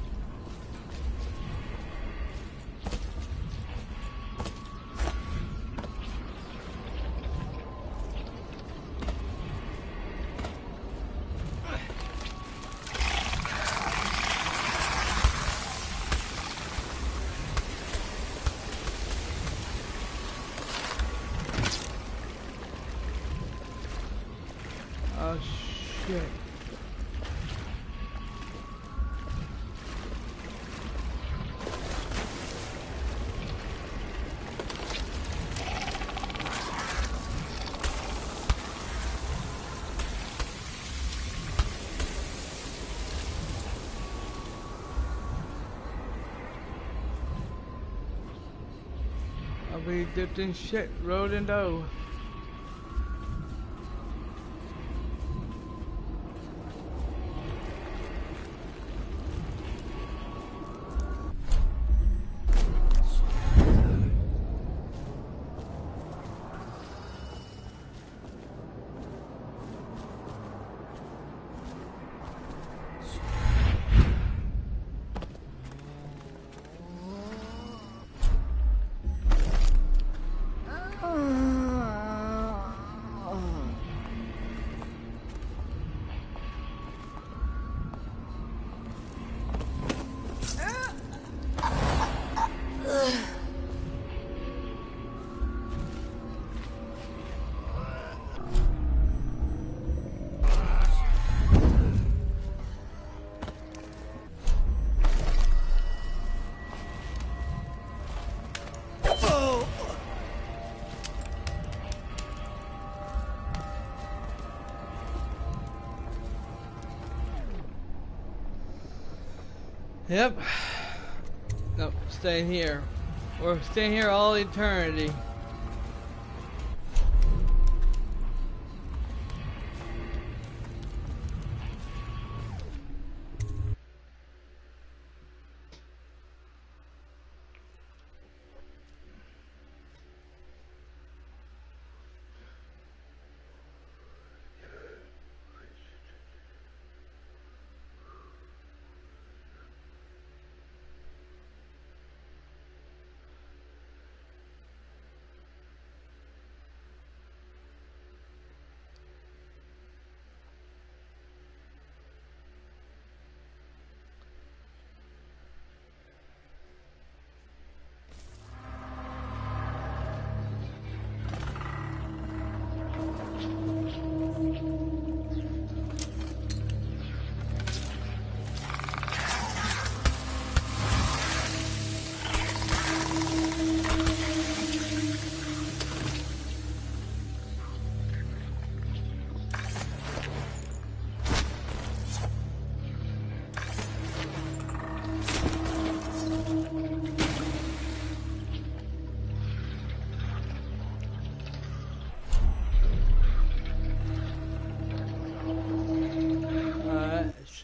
Dipped in shit, road and dough. Yep. Nope, staying here. We're staying here all eternity.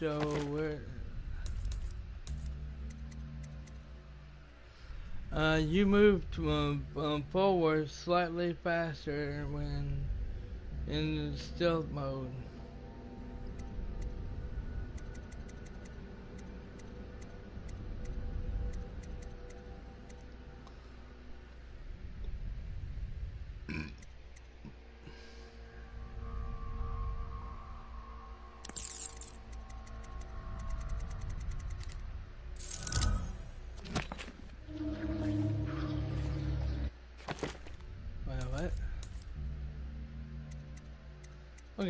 Alright, so uh, you move to, um, um, forward slightly faster when in stealth mode.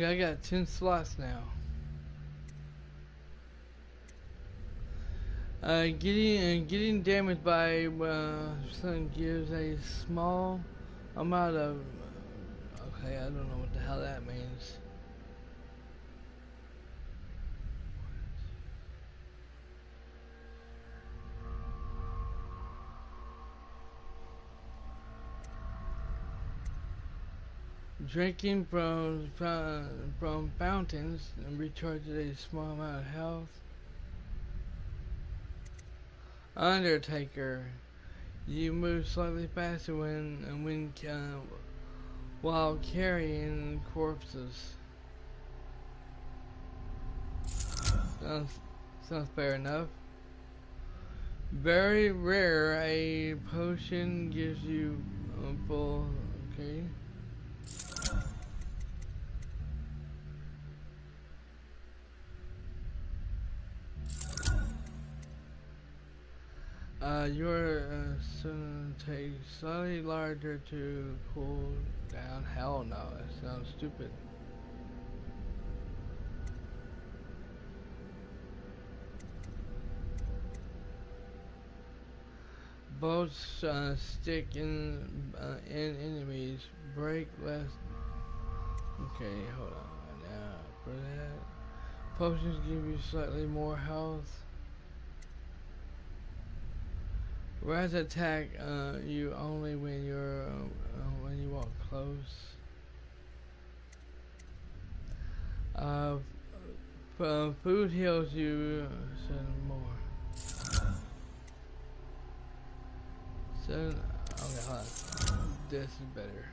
I got 10 slots now. Uh, getting uh, getting damaged by uh, something gives a small amount of. Okay, I don't know what the hell that means. Drinking from, from, from fountains and recharges a small amount of health. Undertaker. You move slightly faster when and when uh, while carrying corpses. Sounds, sounds fair enough. Very rare, a potion gives you a full, okay. Uh, your uh, soon take slightly larger to cool down. Hell no, that sounds stupid. Both uh, stick in uh, in enemies, break less. Okay, hold on. Now for that, potions give you slightly more health. Rise attack uh, you only when you're uh, uh, when you walk close. Uh, uh food heals you uh, seven more. Seven. Okay, hold on. This is better.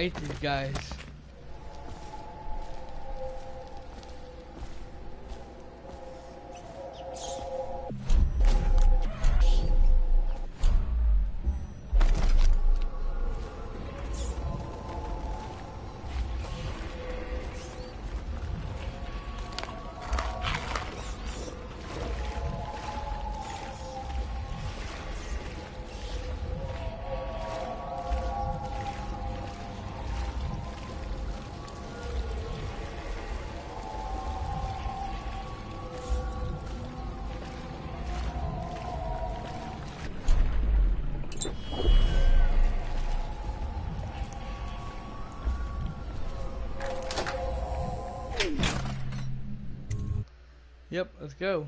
Hate these guys. Go.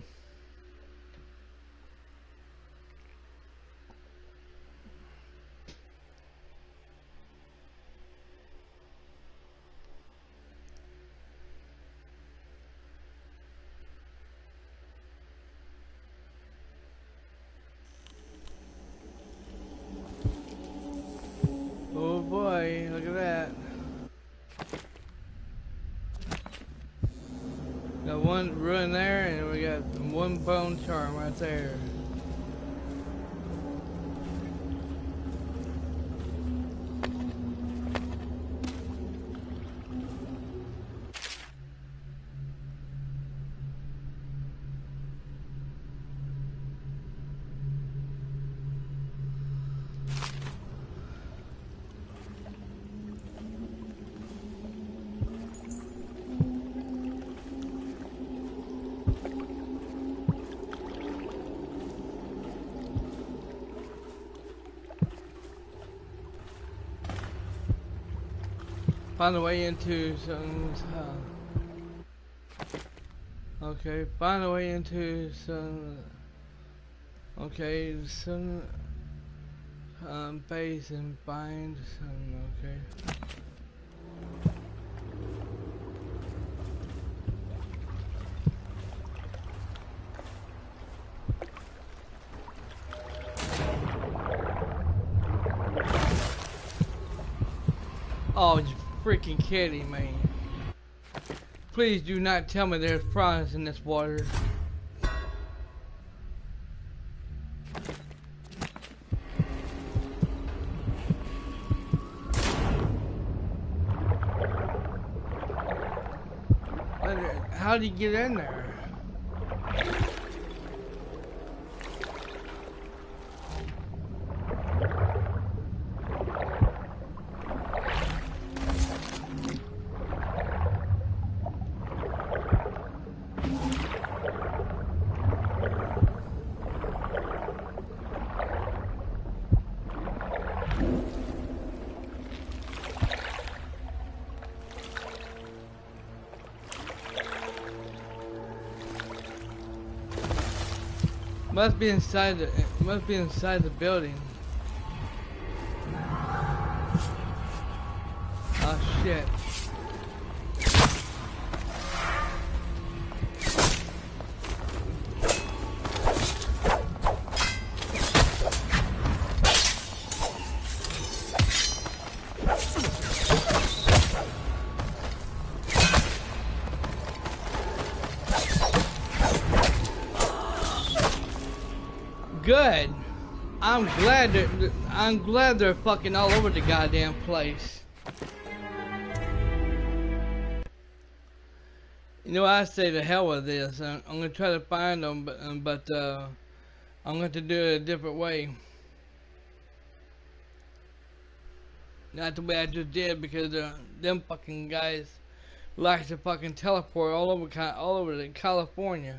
Oh boy, look at that. Got one rune there, one bone charm right there. Find a way into some. Uh, okay, find a way into some. Okay, some. Um, base and bind some. Kidding me. Please do not tell me there's prawns in this water. How do you get in there? Must be inside the must be inside the building. Oh shit. I'm glad they're fucking all over the goddamn place. You know, I say the hell with this. I'm, I'm gonna try to find them, but um, but uh, I'm going to do it a different way. Not the way I just did because uh, them fucking guys like to fucking teleport all over all over California.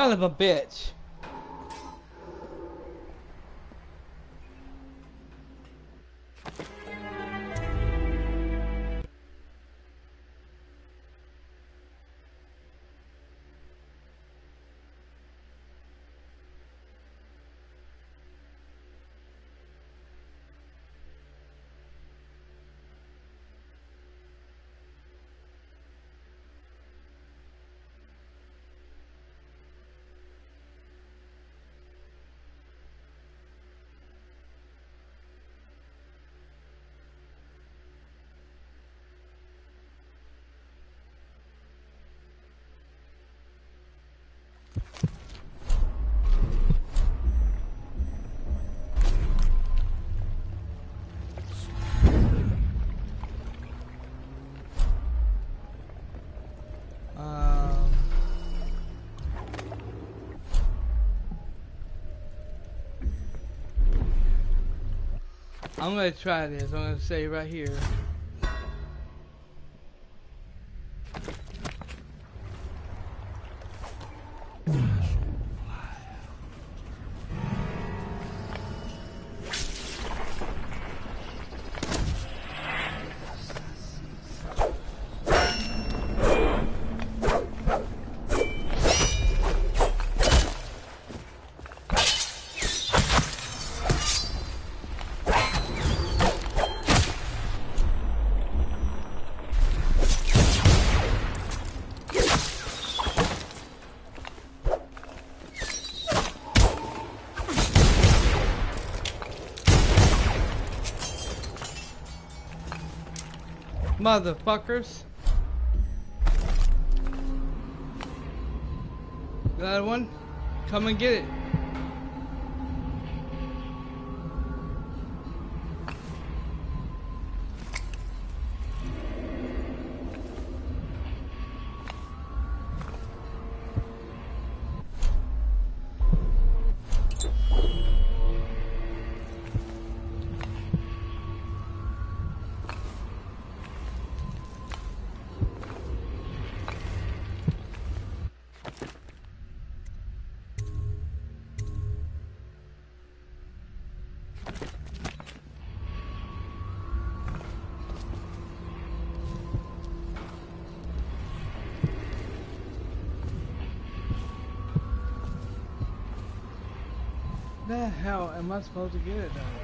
Son of a bitch. I'm gonna try this. I'm gonna say right here. Motherfuckers. Got one? Come and get it. Hell am I supposed to get it done?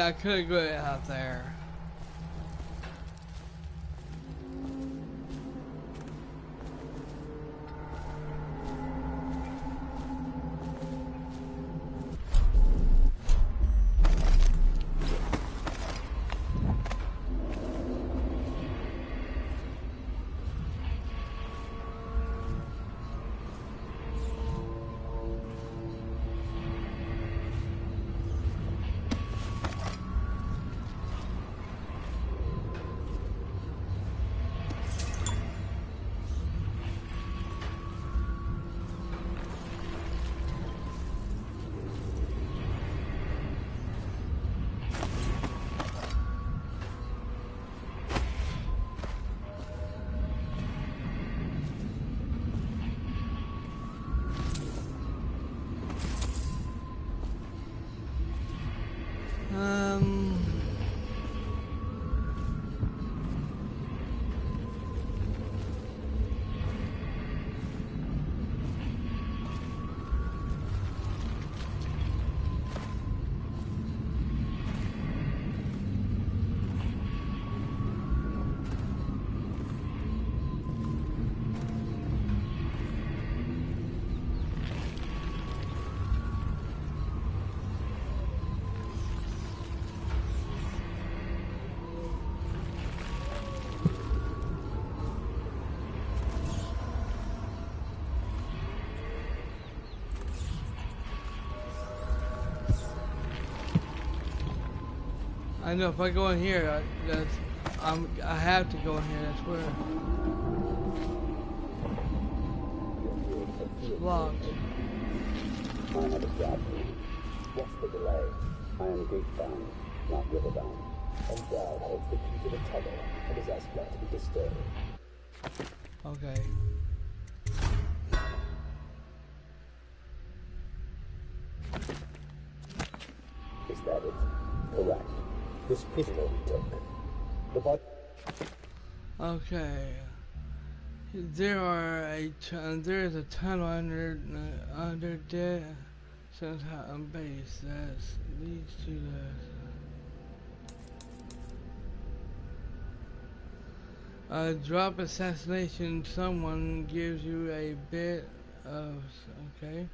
I could go out there. I know if I go in here, I, I'm I have to go in here. That's where. Locked. I have a job. What's the delay? I am gate-bound, not river-bound. And Daud holds the key to the tunnel and is asked not to be disturbed. Okay. Is that it? Correct. This prisoner we took. The body... Okay. There are a ton, there is a tunnel under uh, under dead Sometime base that leads to the uh, drop assassination. Someone gives you a bit of okay.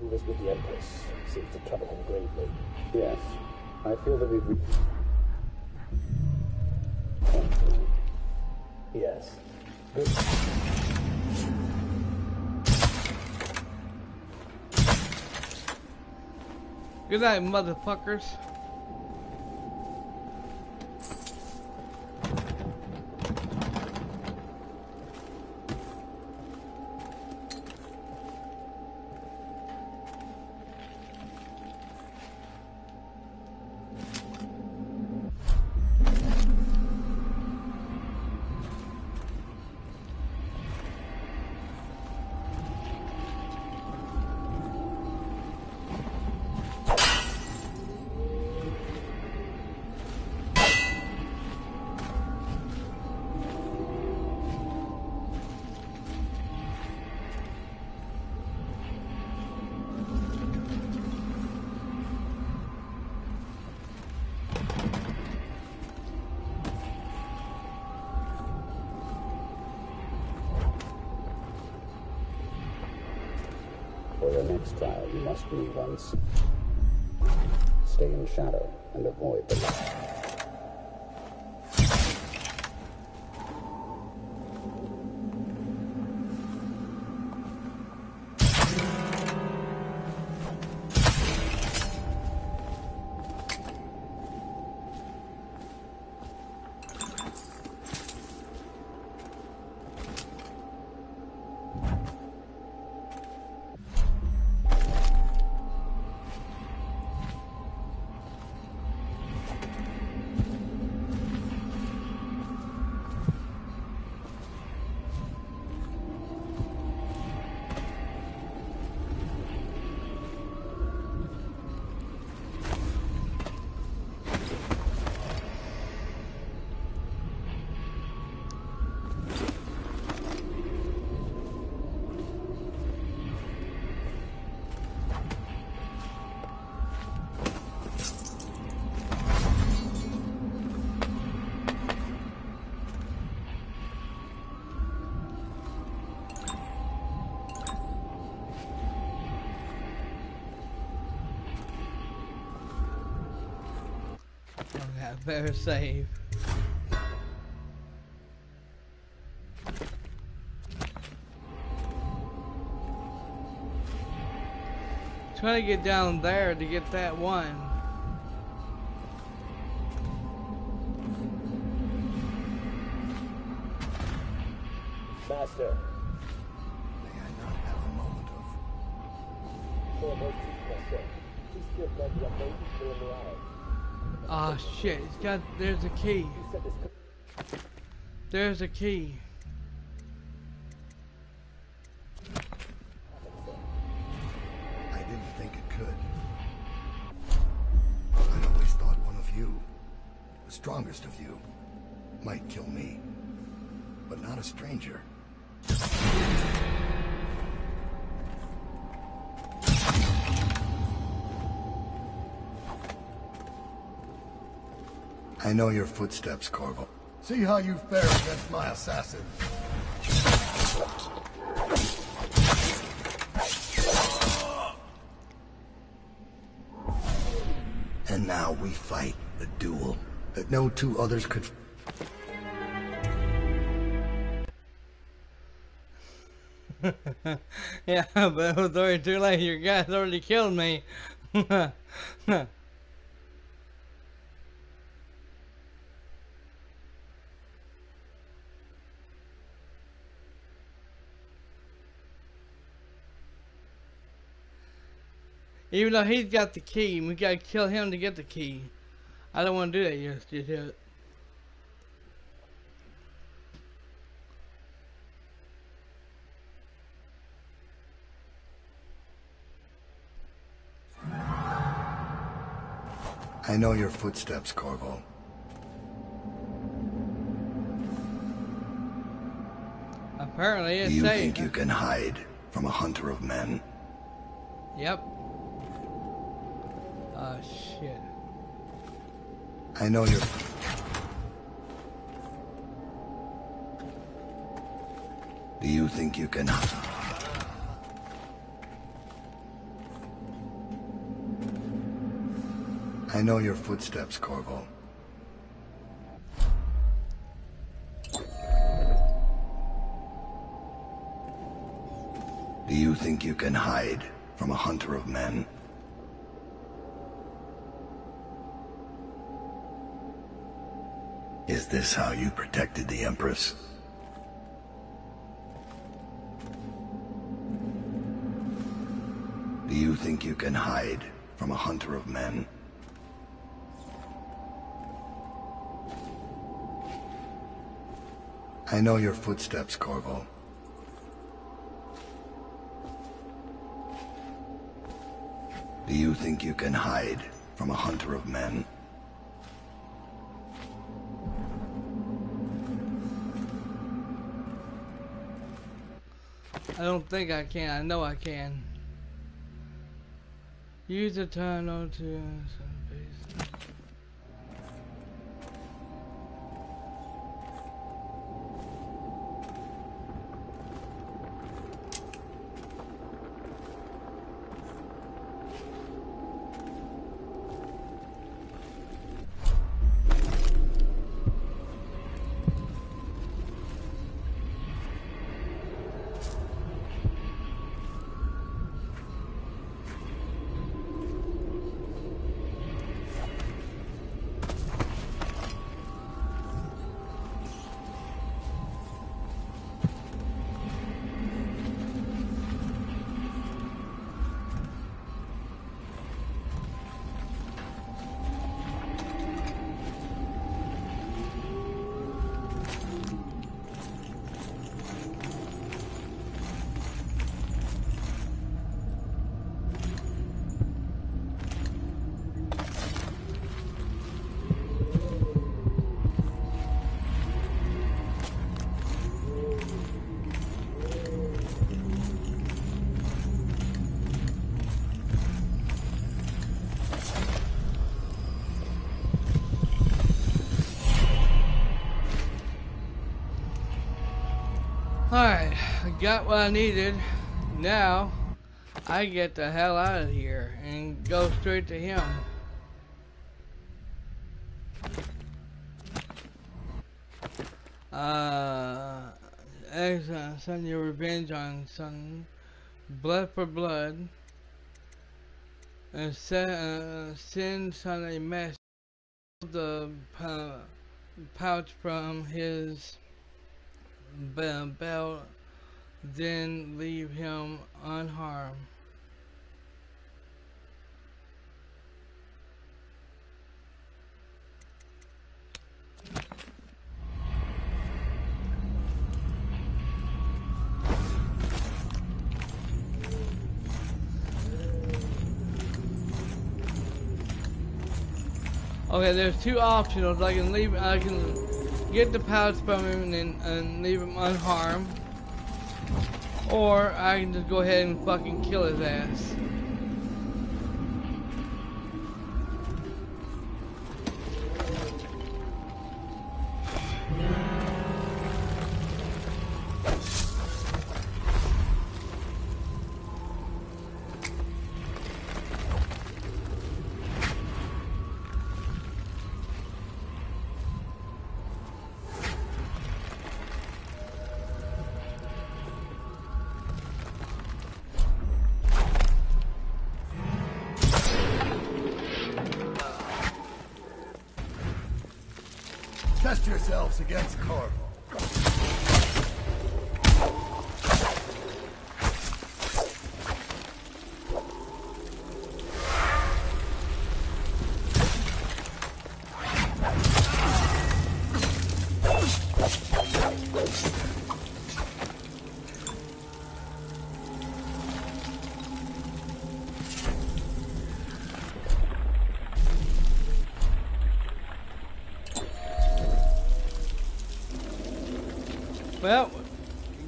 Who was with the Empress seems to trouble him greatly. Yes, I feel that we've. Yes. Good. Good night, motherfuckers. Stay in shadow and avoid the light. Better save. Trying to get down there to get that one. Got there's a key. There's a key. I didn't think it could. I always thought one of you, the strongest of you, might kill me. But not a stranger. I know your footsteps, Corvo. See how you fare against my assassin. And now we fight a duel that no two others could. yeah, but it was already too late. Your guys already killed me. Even though he's got the key, we gotta kill him to get the key. I don't want to do that just yet. I know your footsteps, Corvo. Apparently it's you safe. think you can hide from a hunter of men? Yep. Oh shit. I know you're... Do you think you can... I know your footsteps, Corvo. Do you think you can hide from a hunter of men? Is this how you protected the Empress? Do you think you can hide from a hunter of men? I know your footsteps, Corvo. Do you think you can hide from a hunter of men? Don't think I can. I know I can. Use the tunnel to got what I needed. Now, I get the hell out of here and go straight to him. Uh, excellent. Send your revenge on son. Blood for blood. And send, uh, send son a. The pouch from his belt, then leave him unharmed. Okay, there's two optionals. I can leave. I can get the pouch from him and, and leave him unharmed, or I can just go ahead and fucking kill his ass.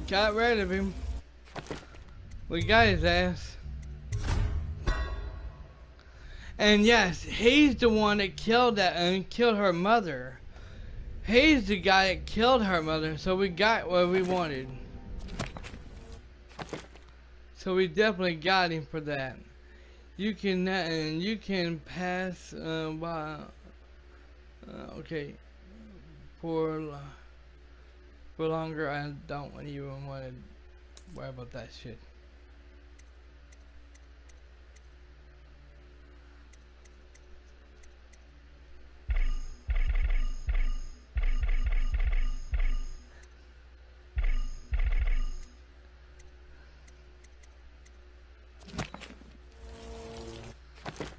Got rid of him. We got his ass. And yes, he's the one that killed that and killed her mother. He's the guy that killed her mother, so we got what we wanted. So we definitely got him for that. You can and you can pass uh, by. Uh, okay, for for longer. I don't even want to worry about that shit.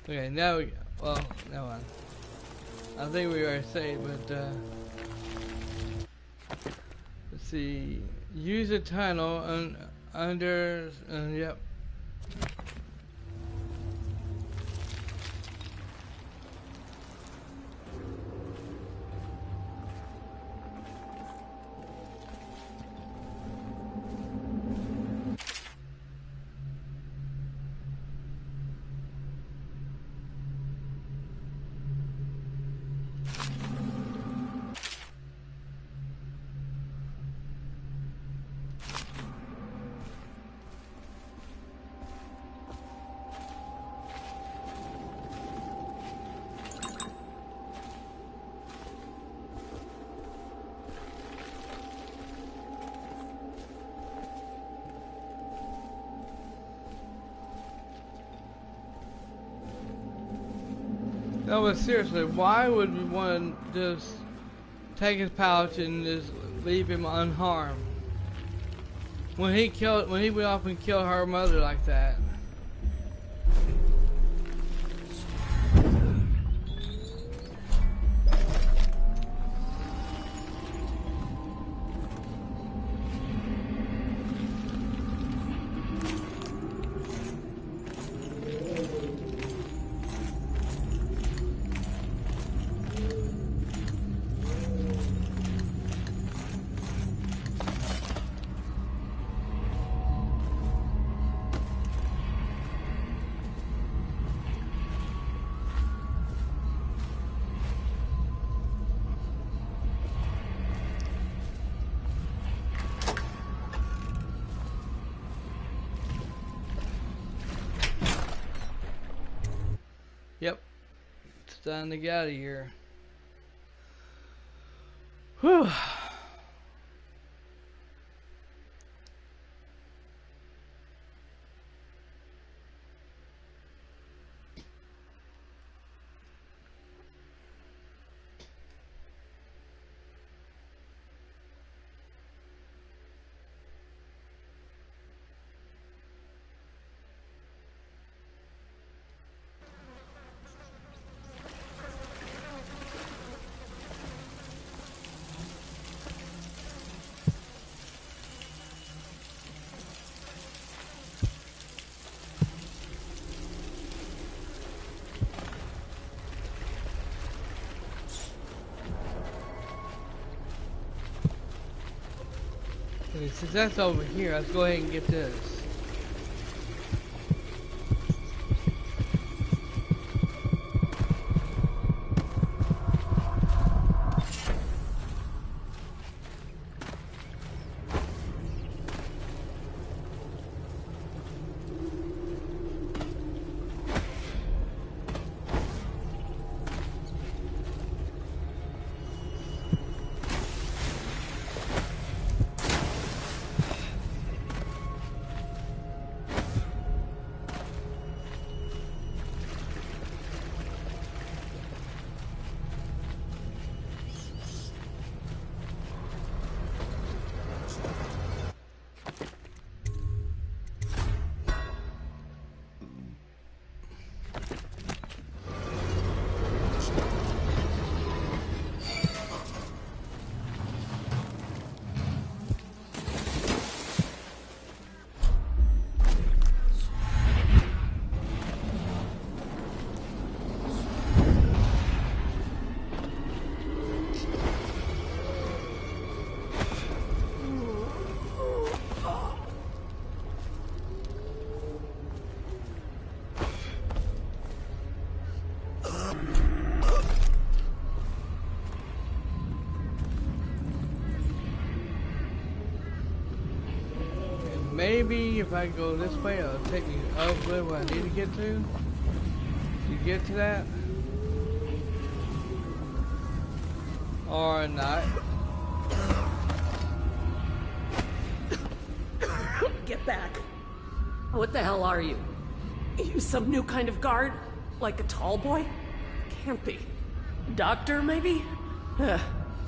Okay, now we go. Well, no one. I think we are safe, but uh, let's see. Use a tunnel un under. Uh, yep. Seriously, why would to just take his pouch and just leave him unharmed? When he killed, when he went off and killed her mother like that. Time to get out of here. Whew. That's over here, let's go ahead and get this. Maybe if I go this way, it'll take me up where I need to get to. You get to that. Or not. Get back. What the hell are you? You some new kind of guard? Like a tall boy? Can't be. Doctor, maybe?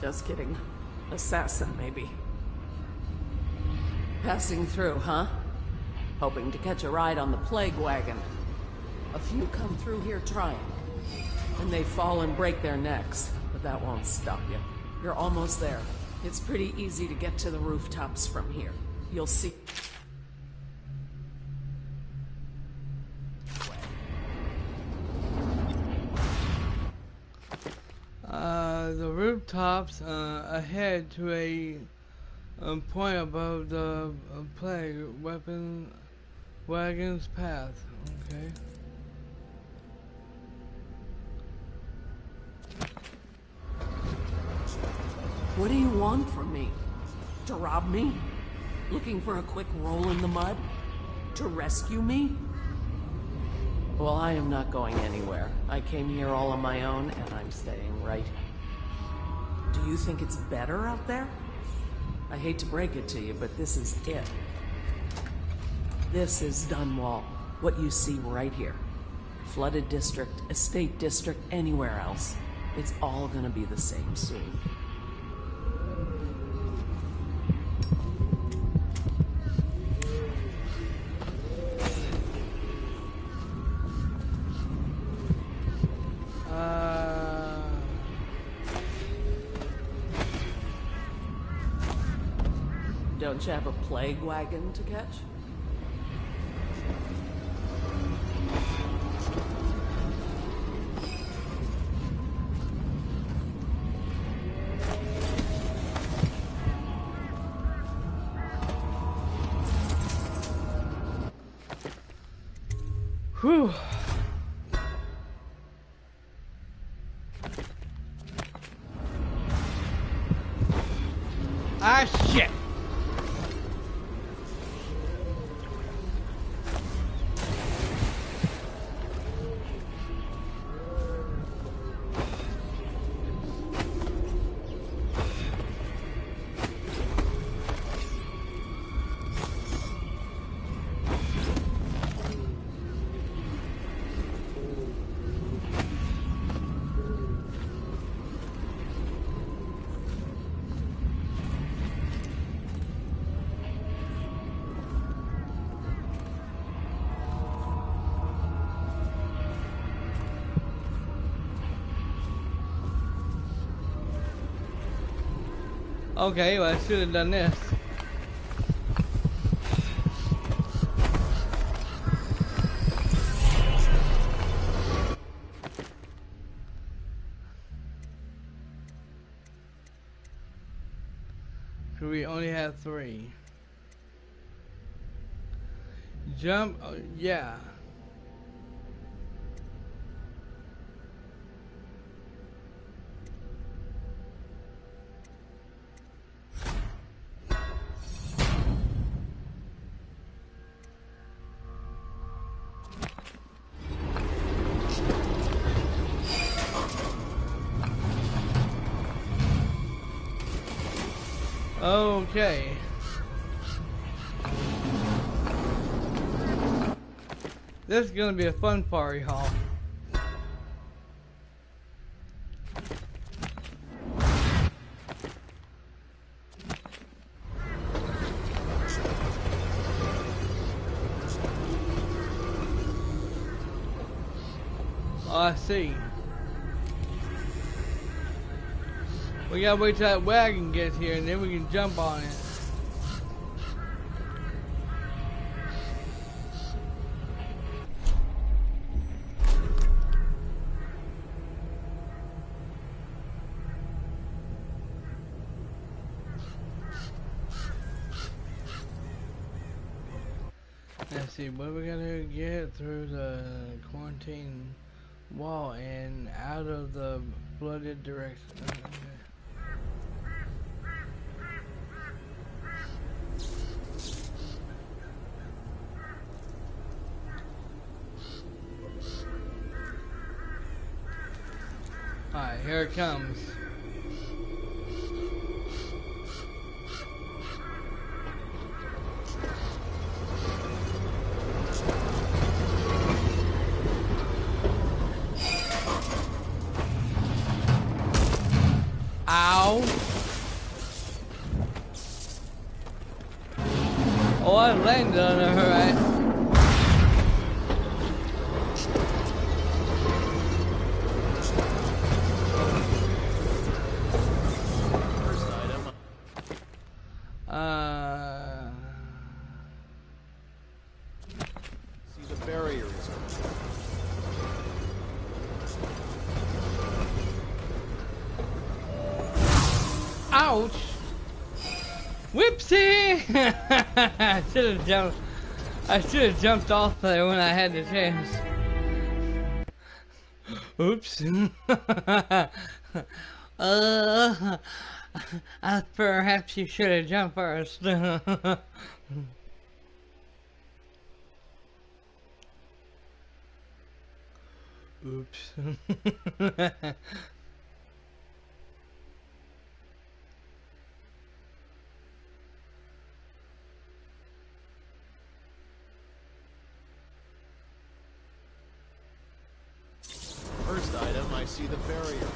Just kidding. Assassin, maybe. Passing through, huh? Hoping to catch a ride on the plague wagon. A few come through here trying. And they fall and break their necks, but that won't stop you. You're almost there. It's pretty easy to get to the rooftops from here. You'll see. Uh, the rooftops uh, ahead to a um, point above the uh, plague weapon wagon's path. Okay. What do you want from me? To rob me? Looking for a quick roll in the mud? To rescue me? Well, I am not going anywhere. I came here all on my own, and I'm staying right here. Do you think it's better out there? I hate to break it to you, but this is it. This is Dunwall. What you see right here. Flooded district, estate district, anywhere else. It's all gonna be the same soon. Plague wagon to catch? Okay, well, I should have done this. We only have three. Jump, oh, yeah. Okay. This is gonna be a fun party hall. I see. We gotta wait till that wagon gets here and then we can jump on it. Let's see, what we gotta get through the quarantine wall and out of the flooded direction. Okay. Here it comes. Should have jumped. I should have jumped off there when I had the chance. Oops. uh, uh, perhaps you should have jumped first. Oops. First item, I see the barrier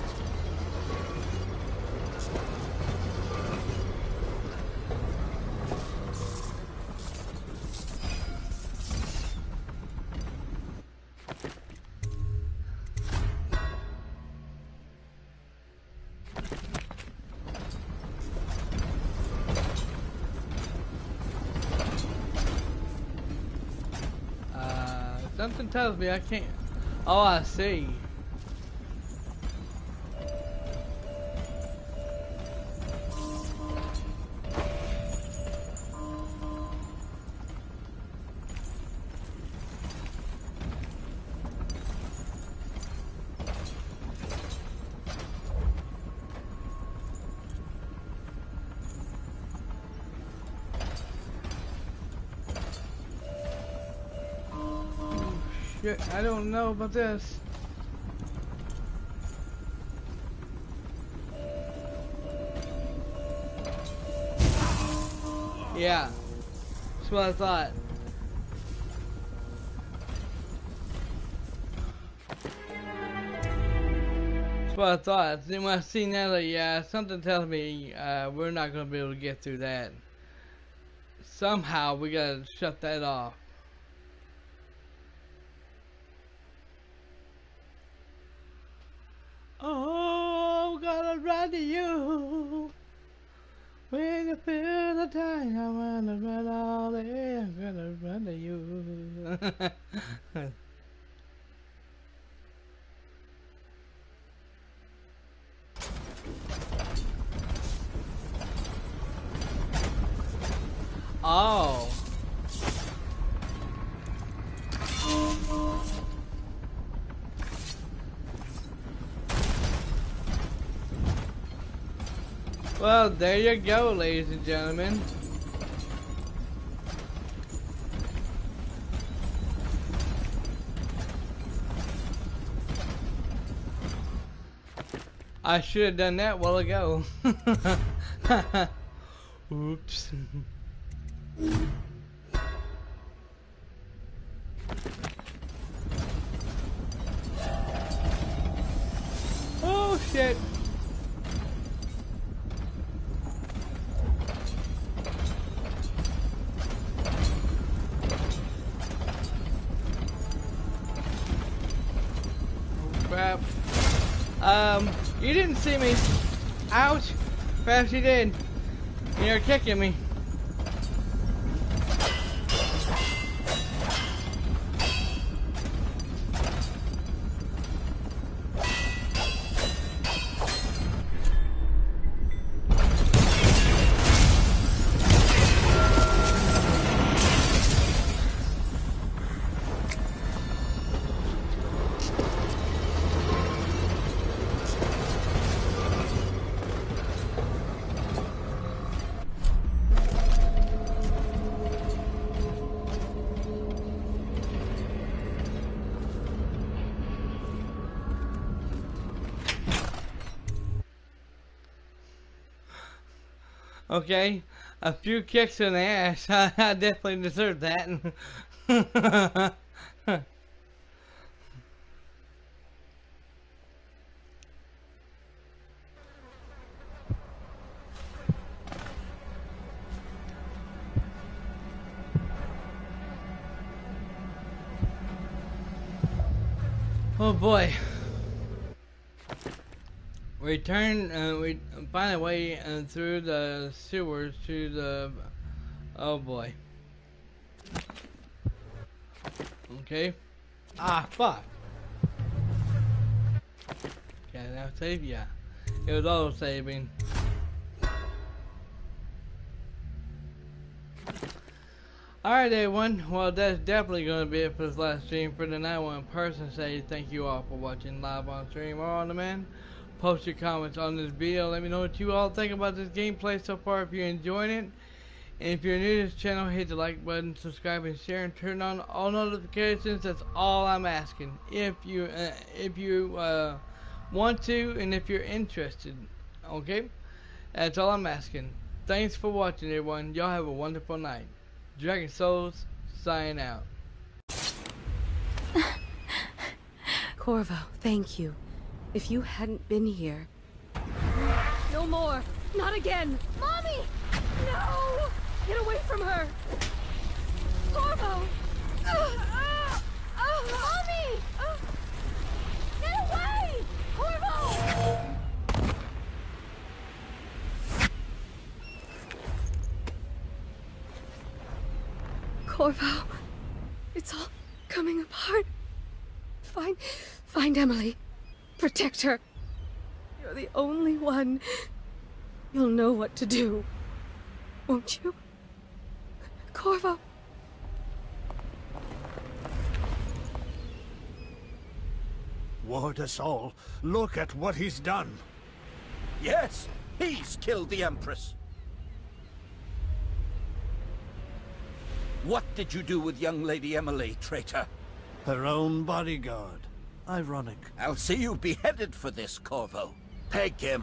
uh, something tells me I can't. Oh, I see. I don't know about this. Yeah, that's what I thought. That's what I thought. Then when I seen that, yeah, something tells me uh, we're not gonna be able to get through that. Somehow we gotta shut that off. Oh, gonna you. When you feel the time, I wanna run all in. I'm gonna run to you. oh. Well, there you go, ladies and gentlemen. I should have done that while ago. Oops. Did. You're kicking me. Okay, a few kicks in the ass. I, definitely deserve that. Oh boy. We turn, uh, we find a way uh, through the sewers to the, oh boy. Okay. Ah, fuck. Okay, now save, yeah. It was auto saving. Alright everyone, well that's definitely going to be it for this last stream for tonight. I to personally say thank you all for watching live on stream or on demand. Post your comments on this video. Let me know what you all think about this gameplay so far if you're enjoying it. And if you're new to this channel, hit the like button, subscribe and share and turn on all notifications. That's all I'm asking. If you uh, if you uh, want to and if you're interested. Okay? That's all I'm asking. Thanks for watching everyone. Y'all have a wonderful night. Dragon Souls, sign out. Corvo, thank you. If you hadn't been here... No more! Not again! Mommy! No! Get away from her! Corvo! Uh, uh, uh, mommy! Get away! Corvo! Corvo, it's all coming apart. Find, find Emily. Protect her. You're the only one. You'll know what to do. Won't you? Corvo. Ward us all. Look at what he's done. Yes, he's killed the Empress. What did you do with young Lady Emily, traitor? Her own bodyguard. Ironic. I'll see you beheaded for this, Corvo. Peg him.